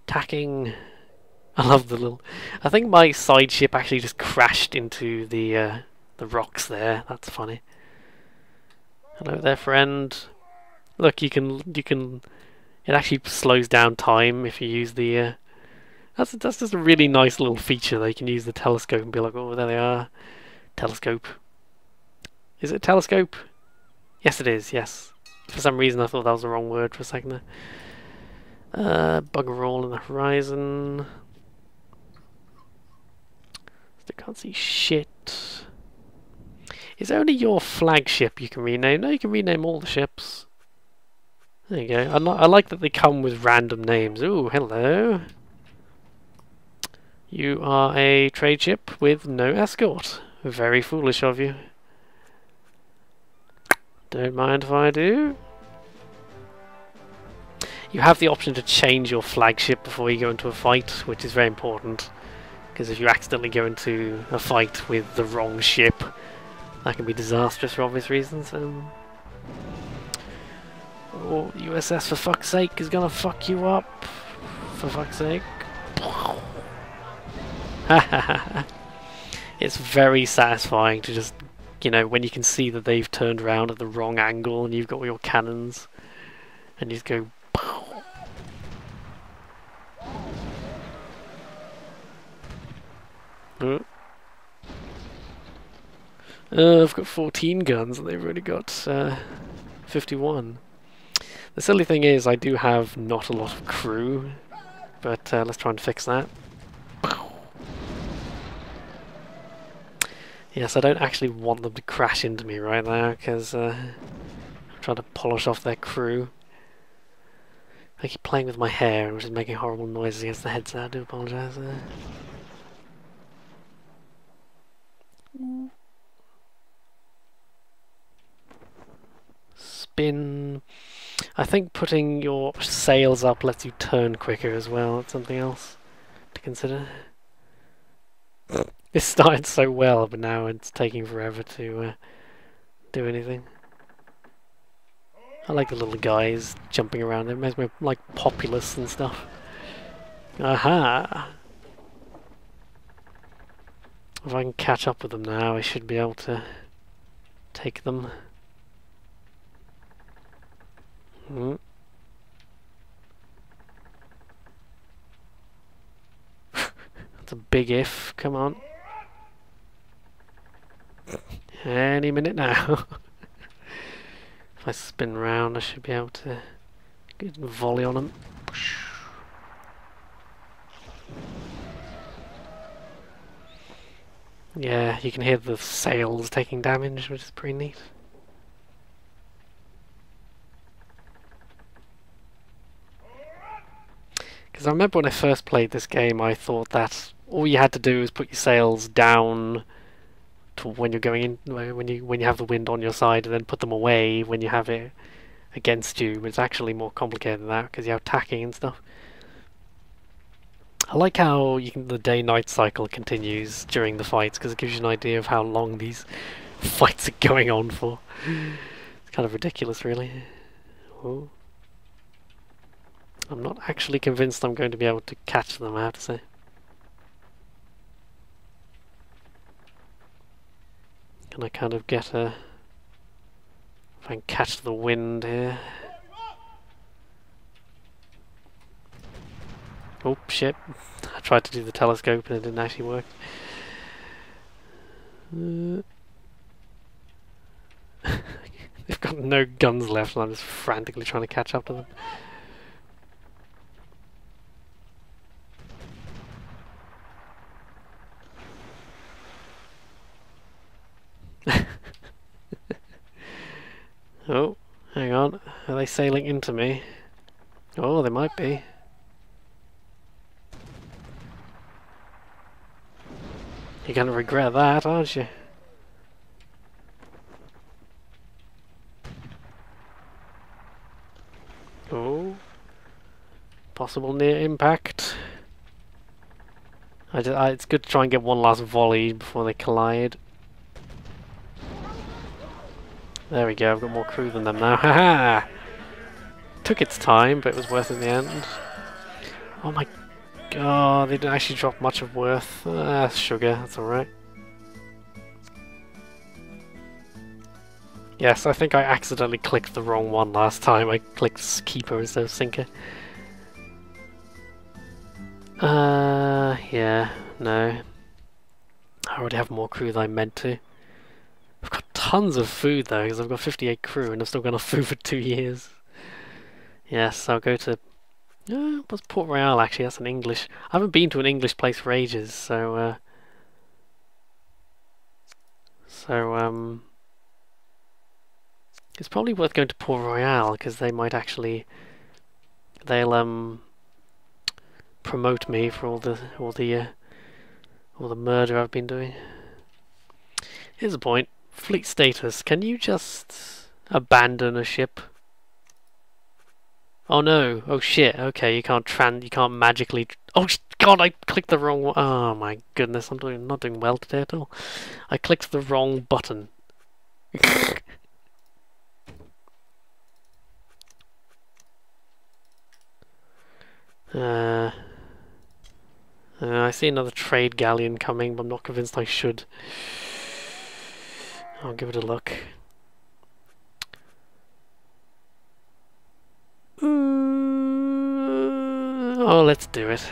Speaker 1: Tacking. I love the little, I think my side ship actually just crashed into the, uh, the rocks there, that's funny. Hello there friend. Look, you can, you can, it actually slows down time if you use the, uh, that's that's just a really nice little feature. They can use the telescope and be like, oh, there they are. Telescope. Is it telescope? Yes, it is. Yes. For some reason, I thought that was the wrong word for a second there. Uh, bugger all in the horizon. Still can't see shit. Is only your flagship you can rename? No, you can rename all the ships. There you go. I, li I like that they come with random names. Ooh, hello. You are a trade ship with no escort. Very foolish of you. Don't mind if I do. You have the option to change your flagship before you go into a fight, which is very important. Because if you accidentally go into a fight with the wrong ship, that can be disastrous for obvious reasons. Um, oh, USS for fuck's sake is gonna fuck you up. For fuck's sake. it's very satisfying to just, you know, when you can see that they've turned around at the wrong angle and you've got your cannons, and you just go. Uh, I've got 14 guns and they've already got uh, 51. The silly thing is, I do have not a lot of crew, but uh, let's try and fix that. Yes, I don't actually want them to crash into me right now, because uh, I'm trying to polish off their crew. I keep playing with my hair, which is making horrible noises against the headset, I do apologise. Uh, spin. I think putting your sails up lets you turn quicker as well. That's something else to consider. It started so well, but now it's taking forever to uh, do anything. I like the little guys jumping around. It makes me like Populous and stuff. Aha! If I can catch up with them now, I should be able to take them. Hmm. That's a big if, come on. Any minute now. if I spin round, I should be able to get a volley on them. Yeah, you can hear the sails taking damage, which is pretty neat. Because I remember when I first played this game, I thought that all you had to do was put your sails down to when you're going in, when you when you have the wind on your side, and then put them away when you have it against you. But it's actually more complicated than that because you have tacking and stuff. I like how you can, the day-night cycle continues during the fights because it gives you an idea of how long these fights are going on for. It's kind of ridiculous, really. Ooh. I'm not actually convinced I'm going to be able to catch them, I have to say. Can I kind of get a... If I can catch the wind here. Oh shit, I tried to do the telescope and it didn't actually work. Uh, they've got no guns left and I'm just frantically trying to catch up to them. oh, hang on. Are they sailing into me? Oh, they might be. You're gonna regret that, aren't you? Oh. Possible near impact. I just, I, it's good to try and get one last volley before they collide. There we go, I've got more crew than them now. Haha! Took its time, but it was worth it in the end. Oh my god, they didn't actually drop much of worth. Ah, sugar, that's alright. Yes, I think I accidentally clicked the wrong one last time. I clicked Keeper instead of Sinker. Uh, yeah, no. I already have more crew than I meant to. Tons of food though, because I've got 58 crew and I've still got enough food for two years. Yes, I'll go to... Uh, what's Port Royal actually? That's an English... I haven't been to an English place for ages, so... Uh, so, um... It's probably worth going to Port Royal, because they might actually... They'll, um... Promote me for all the... all the, uh, all the murder I've been doing. Here's a point. Fleet status. Can you just abandon a ship? Oh no! Oh shit! Okay, you can't tran. You can't magically. Oh god! I clicked the wrong. Oh my goodness! I'm doing not doing well today at all. I clicked the wrong button. uh, uh, I see another trade galleon coming, but I'm not convinced I should. I'll give it a look. Uh, oh, let's do it.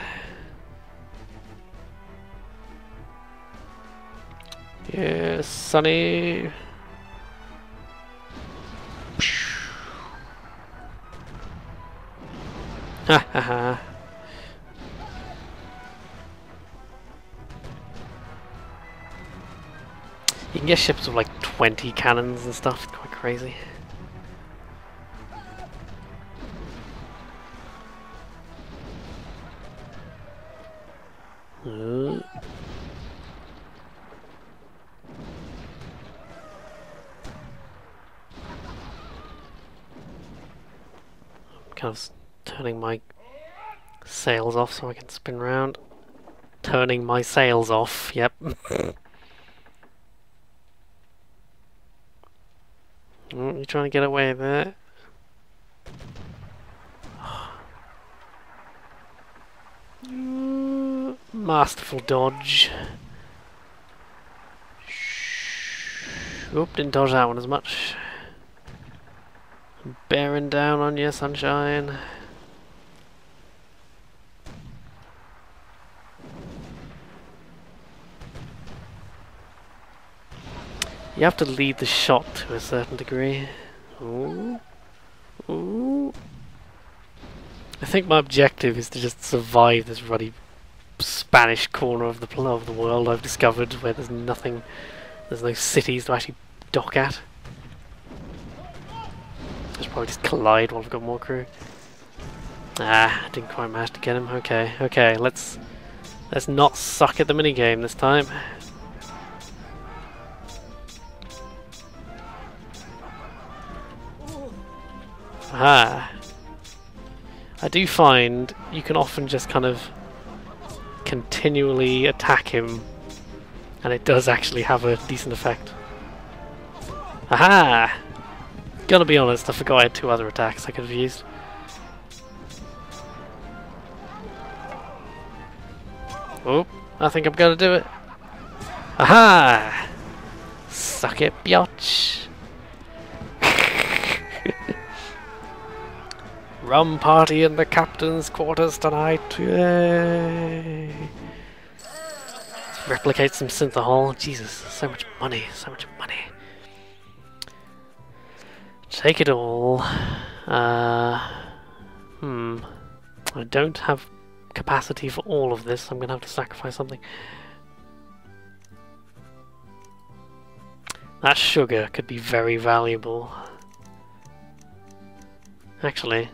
Speaker 1: Yes, Sunny. Ha ha ha. Can get ships with like 20 cannons and stuff, it's quite crazy. Uh. I'm kind of turning my sails off so I can spin around. Turning my sails off, yep. Oh, you're trying to get away there. Masterful dodge. Oop, didn't dodge that one as much. Bearing down on you, sunshine. You have to lead the shot to a certain degree. Ooh. Ooh. I think my objective is to just survive this ruddy Spanish corner of the of the world I've discovered where there's nothing, there's no cities to actually dock at. I should probably just collide while I've got more crew. Ah, didn't quite manage to get him. Okay, okay, let's let's not suck at the minigame this time. Ah. I do find you can often just kind of continually attack him and it does actually have a decent effect. Aha! Gonna be honest, I forgot I had two other attacks I could have used. Oh, I think I'm gonna do it. Aha! Suck it, biatch! Rum party in the captain's quarters tonight! Yay! replicate some synthahol. Jesus, so much money, so much money. Take it all. Uh, hmm. I don't have capacity for all of this. I'm going to have to sacrifice something. That sugar could be very valuable. Actually.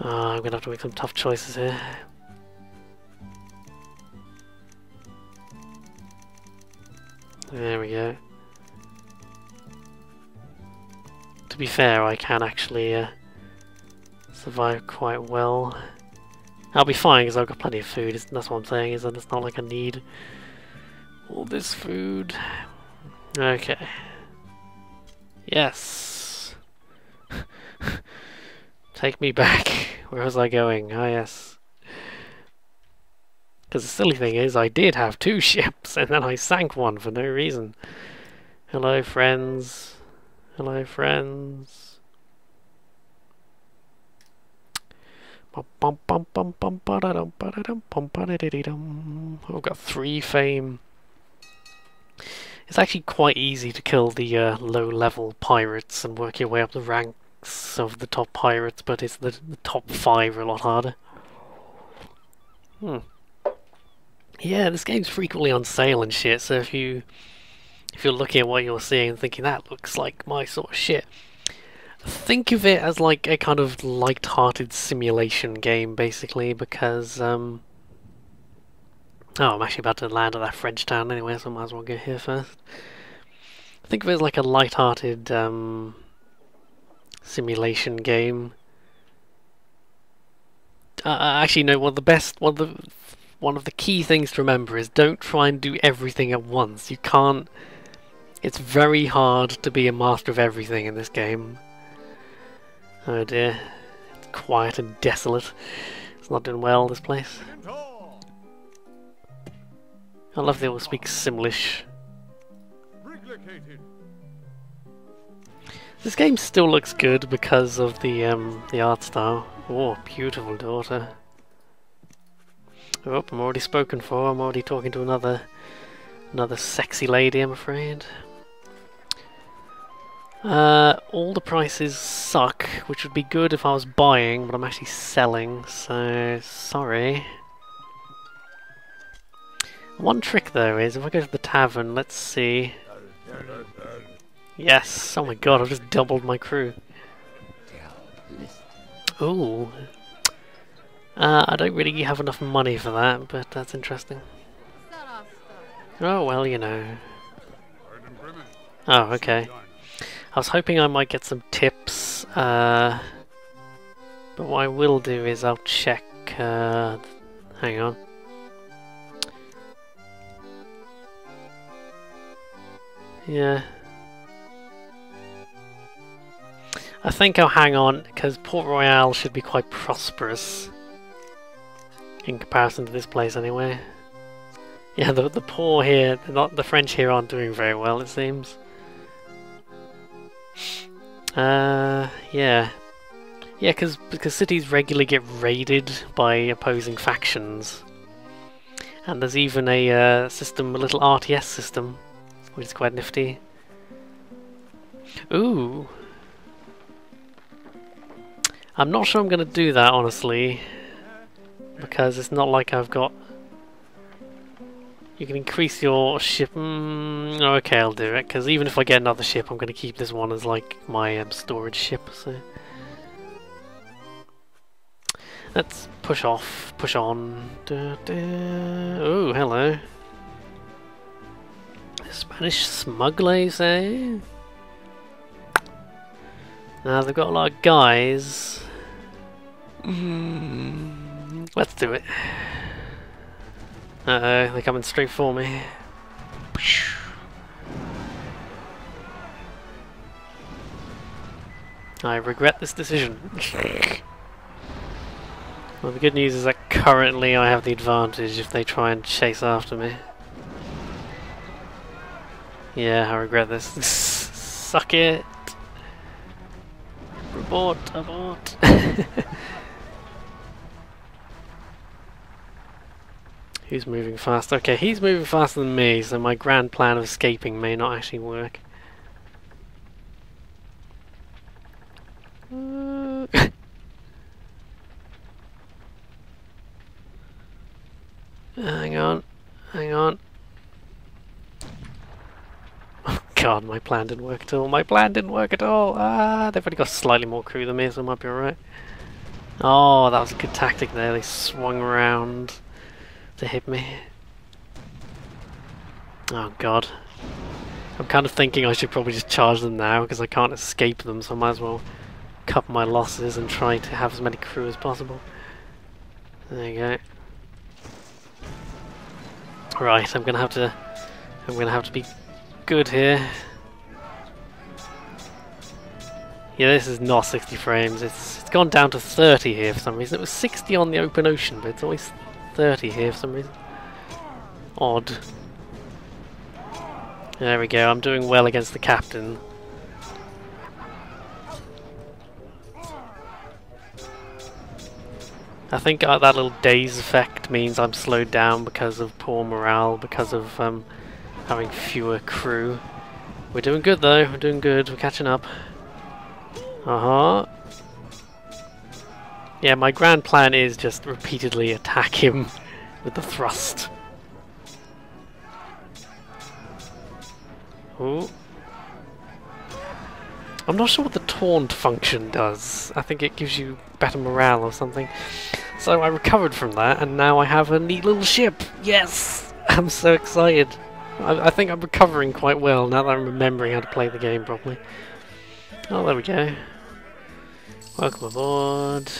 Speaker 1: Oh, I'm to have to make some tough choices here. There we go. To be fair, I can actually uh, survive quite well. I'll be fine because I've got plenty of food. That's what I'm saying, is that it's not like I need all this food. Okay. Yes. Take me back. Where was I going? Ah, oh, yes. Because the silly thing is, I did have two ships, and then I sank one for no reason. Hello, friends. Hello, friends. I've got three fame. It's actually quite easy to kill the uh, low-level pirates and work your way up the ranks of the top pirates, but it's the, the top five are a lot harder. Hmm. Yeah, this game's frequently on sale and shit, so if you if you're looking at what you're seeing and thinking that looks like my sort of shit, think of it as like a kind of light-hearted simulation game, basically, because um, oh, I'm actually about to land at that French town anyway, so I might as well go here first. Think of it as like a light-hearted um, simulation game. Uh, actually, no. One of the best, one of the one of the key things to remember is don't try and do everything at once. You can't... It's very hard to be a master of everything in this game. Oh dear. It's quiet and desolate. It's not doing well, this place. I love they all speak Simlish. This game still looks good because of the um, the art style. Oh, beautiful daughter. Oh, I'm already spoken for. I'm already talking to another another sexy lady, I'm afraid. Uh, all the prices suck, which would be good if I was buying, but I'm actually selling, so sorry. One trick though is, if I go to the tavern, let's see. Yes! Oh my god, I've just doubled my crew. Ooh, uh, I don't really have enough money for that, but that's interesting. Oh, well, you know. Oh, okay. I was hoping I might get some tips, uh, but what I will do is I'll check, uh, hang on. Yeah. I think I'll hang on, because Port Royal should be quite prosperous in comparison to this place anyway. Yeah, the the poor here, not the French here aren't doing very well it seems. Uh, yeah. Yeah, because because cities regularly get raided by opposing factions. And there's even a uh, system, a little RTS system, which is quite nifty. Ooh. I'm not sure I'm going to do that, honestly. Because it's not like I've got... You can increase your ship... Mm, okay, I'll do it. Because even if I get another ship, I'm going to keep this one as, like, my um, storage ship. So Let's push off. Push on. Oh, hello. Spanish smugglers, eh? Now they've got a lot of guys. Mm, let's do it. Uh oh, they're coming straight for me. I regret this decision. well, the good news is that currently I have the advantage if they try and chase after me. Yeah, I regret this. Suck it! Abort! Abort! Who's moving fast? Okay, he's moving faster than me, so my grand plan of escaping may not actually work. hang on, hang on. Oh god, my plan didn't work at all. My plan didn't work at all. Ah, they've only got slightly more crew than me, so I might be alright. Oh, that was a good tactic there. They swung around to hit me. Oh god. I'm kind of thinking I should probably just charge them now because I can't escape them, so I might as well cut my losses and try to have as many crew as possible. There you go. Right, I'm gonna have to I'm gonna have to be good here. Yeah, this is not 60 frames. It's it's gone down to 30 here for some reason. It was 60 on the open ocean, but it's always 30 here for some reason. Odd. There we go. I'm doing well against the captain. I think uh, that little daze effect means I'm slowed down because of poor morale, because of um, having fewer crew. We're doing good though, we're doing good, we're catching up. Uh-huh. Yeah, my grand plan is just repeatedly attack him with the thrust. Ooh. I'm not sure what the taunt function does. I think it gives you better morale or something. So I recovered from that, and now I have a neat little ship. Yes! I'm so excited. I, I, think I'm recovering quite well now that I'm remembering how to play the game properly. Oh, there we go. Welcome aboard.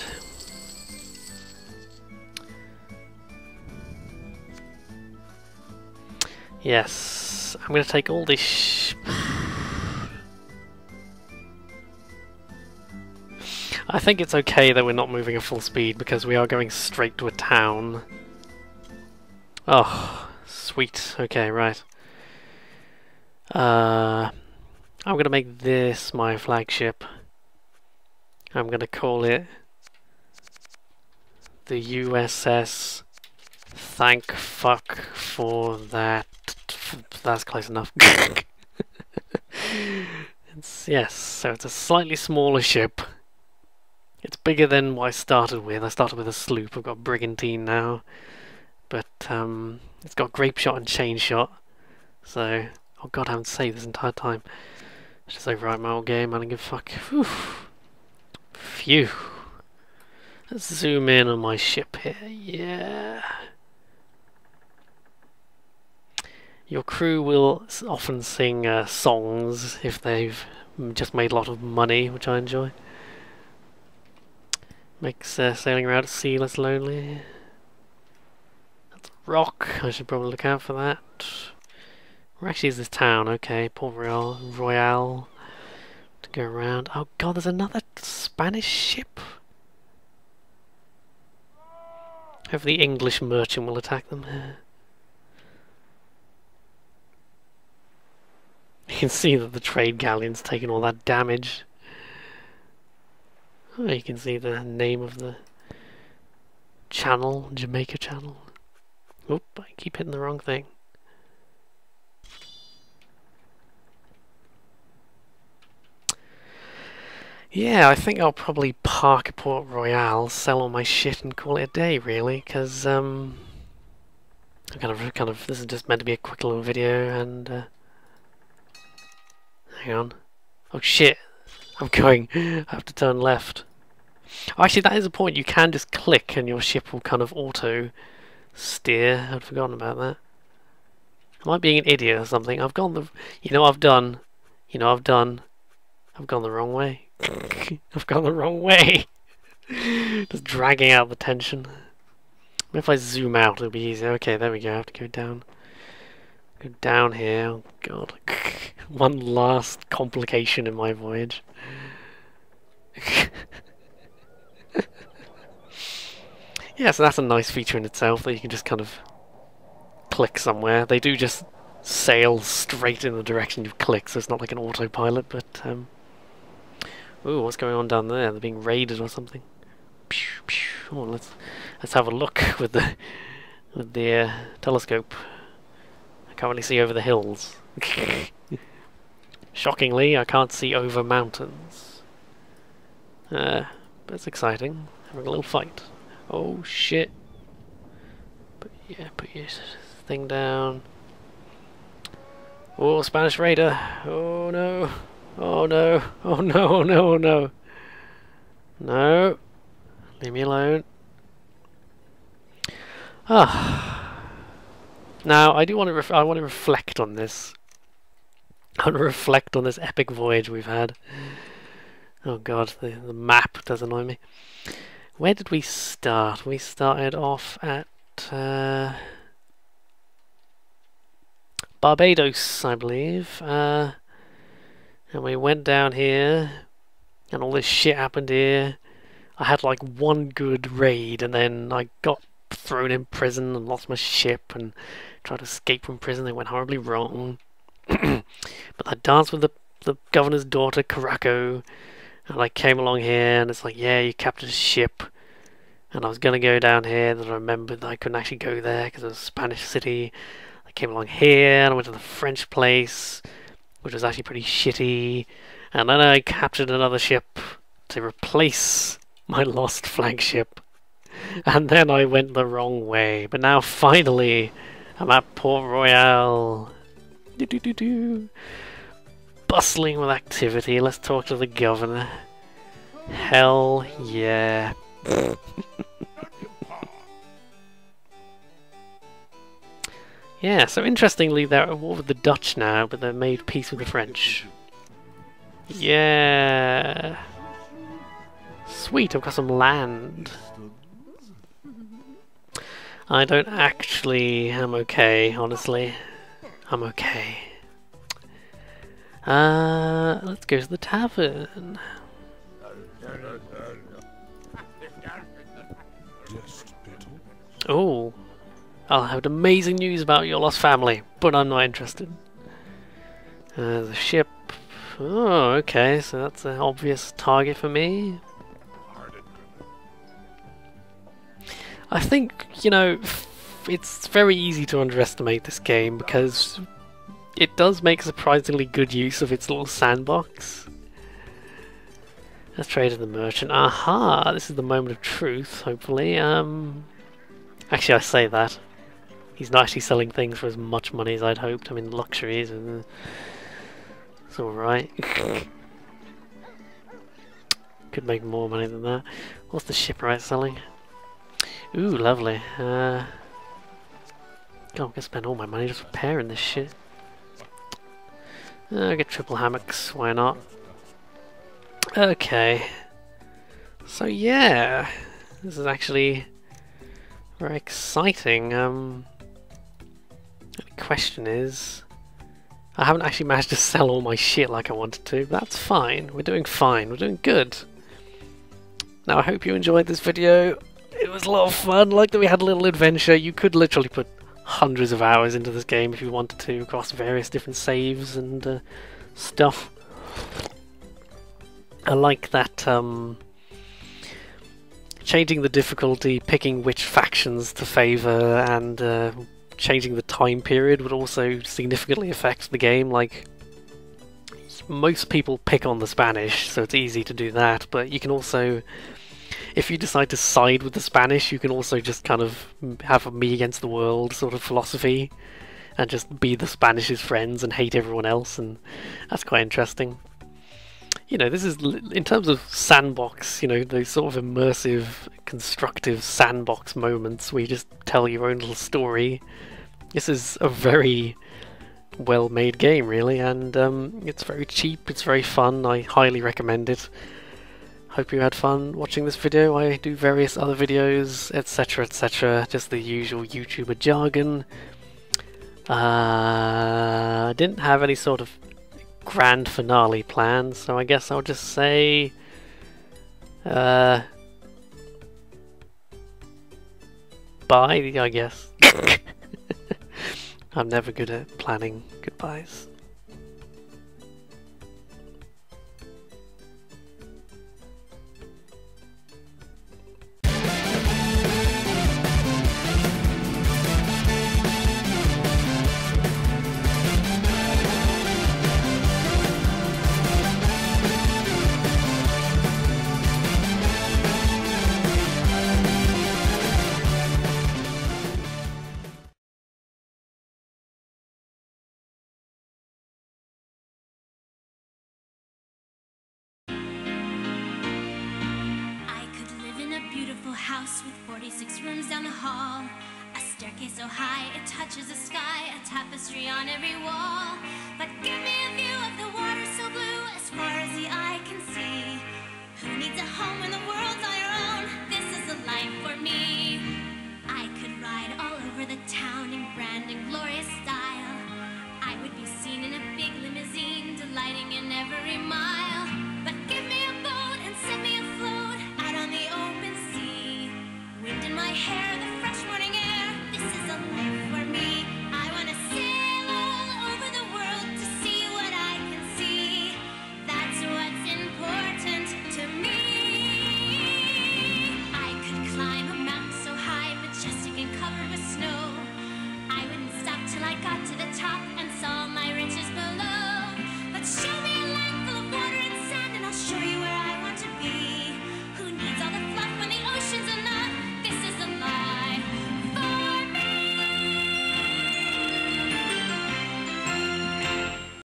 Speaker 1: Yes, I'm going to take all this I think it's okay that we're not moving at full speed because we are going straight to a town. Oh, sweet. Okay, right. Uh, I'm going to make this my flagship. I'm going to call it the USS Thank fuck for that. That's close enough. yes, so it's a slightly smaller ship. It's bigger than what I started with. I started with a sloop. I've got brigantine now, but um, it's got grape shot and chain shot. So, oh god, I haven't saved this entire time. Just overwrite my old game. I don't give a fuck. Whew. Phew. Let's zoom in on my ship here. Yeah. Your crew will often sing uh, songs if they've just made a lot of money, which I enjoy. Makes uh, sailing around at sea less lonely. Rock. I should probably look out for that. Where actually is this town? Okay, Port Royal. Royale. To go around. Oh god, there's another Spanish ship. Hopefully the English merchant will attack them. You can see that the trade galleon's taken all that damage. Oh, you can see the name of the channel, Jamaica channel. Oop, I keep hitting the wrong thing. Yeah, I think I'll probably park Port Royale, sell all my shit and call it a day, really, because, um... I kind of, kind of, this is just meant to be a quick little video, and, uh... Hang on. Oh shit, I'm going. I have to turn left. Actually, that is a point. You can just click and your ship will kind of auto steer. I'd forgotten about that. Am I being an idiot or something? I've gone the... You know I've done... You know I've done... I've gone the wrong way. I've gone the wrong way. just dragging out the tension. If I zoom out, it'll be easier. Okay, there we go. I have to go down. Go down here. Oh, God. One last complication in my voyage. Yeah, so that's a nice feature in itself that you can just kind of click somewhere. They do just sail straight in the direction you click, so it's not like an autopilot, but um Ooh, what's going on down there? They're being raided or something. Oh, let's let's have a look with the with the uh, telescope. I can't really see over the hills. Shockingly, I can't see over mountains. Uh, but it's exciting. Having a little fight. Oh shit. Yeah, put your thing down. Oh, Spanish raider. Oh no. Oh no. Oh no, oh no, oh no. No. Leave me alone. Ah. Now, I do want to I want to reflect on this. I want to reflect on this epic voyage we've had. Oh god, the, the map does annoy me. Where did we start? We started off at uh, Barbados, I believe. Uh, and we went down here, and all this shit happened here. I had like one good raid, and then I got thrown in prison and lost my ship and tried to escape from prison. They went horribly wrong. but I danced with the the governor's daughter, Caraco, and I came along here, and it's like, yeah, you captured a ship. And I was gonna go down here, and I remembered that I couldn't actually go there because it was a Spanish city. I came along here, and I went to the French place, which was actually pretty shitty. And then I captured another ship to replace my lost flagship. And then I went the wrong way. But now finally, I'm at Port Royal. Do Do -do -do Bustling with activity. Let's talk to the governor. Hell yeah. yeah, so interestingly, they're at war with the Dutch now, but they've made peace with the French. Yeah. Sweet, I've got some land. I don't actually I'm okay, honestly. I'm okay. Uh, let's go to the tavern. Oh, I'll have amazing news about your lost family, but I'm not interested. Uh, the ship. Oh, okay, so that's an obvious target for me. I think, you know, it's very easy to underestimate this game because it does make surprisingly good use of its little sandbox. Let's trade in the merchant. Aha! This is the moment of truth, hopefully. Um, Actually, I say that. He's not actually selling things for as much money as I'd hoped. I mean, luxuries. And, it's alright. Could make more money than that. What's the shipwright selling? Ooh, lovely. Uh, God, I'm gonna spend all my money just repairing this shit. I'll get triple hammocks, why not? Okay. So yeah, this is actually very exciting. Um, the question is, I haven't actually managed to sell all my shit like I wanted to, but that's fine. We're doing fine. We're doing good. Now, I hope you enjoyed this video it was a lot of fun. Like that we had a little adventure. You could literally put hundreds of hours into this game if you wanted to, across various different saves and uh, stuff. I like that um, changing the difficulty, picking which factions to favour, and uh, changing the time period would also significantly affect the game. Like most people pick on the Spanish, so it's easy to do that, but you can also if you decide to side with the Spanish, you can also just kind of have a me against the world sort of philosophy and just be the Spanish's friends and hate everyone else, and that's quite interesting.
Speaker 2: you know, this is in terms of sandbox, you know, those sort of immersive, constructive sandbox moments where you just tell your own little story. This is a very well made game, really, and um, it's very cheap, it's very fun. I highly recommend it. Hope you had fun watching this video. I do various other videos, etc., etc., just the usual YouTuber jargon. Uh, I didn't have any sort of grand finale planned, so I guess I'll just say. Uh, bye, I guess. I'm never good at planning goodbyes.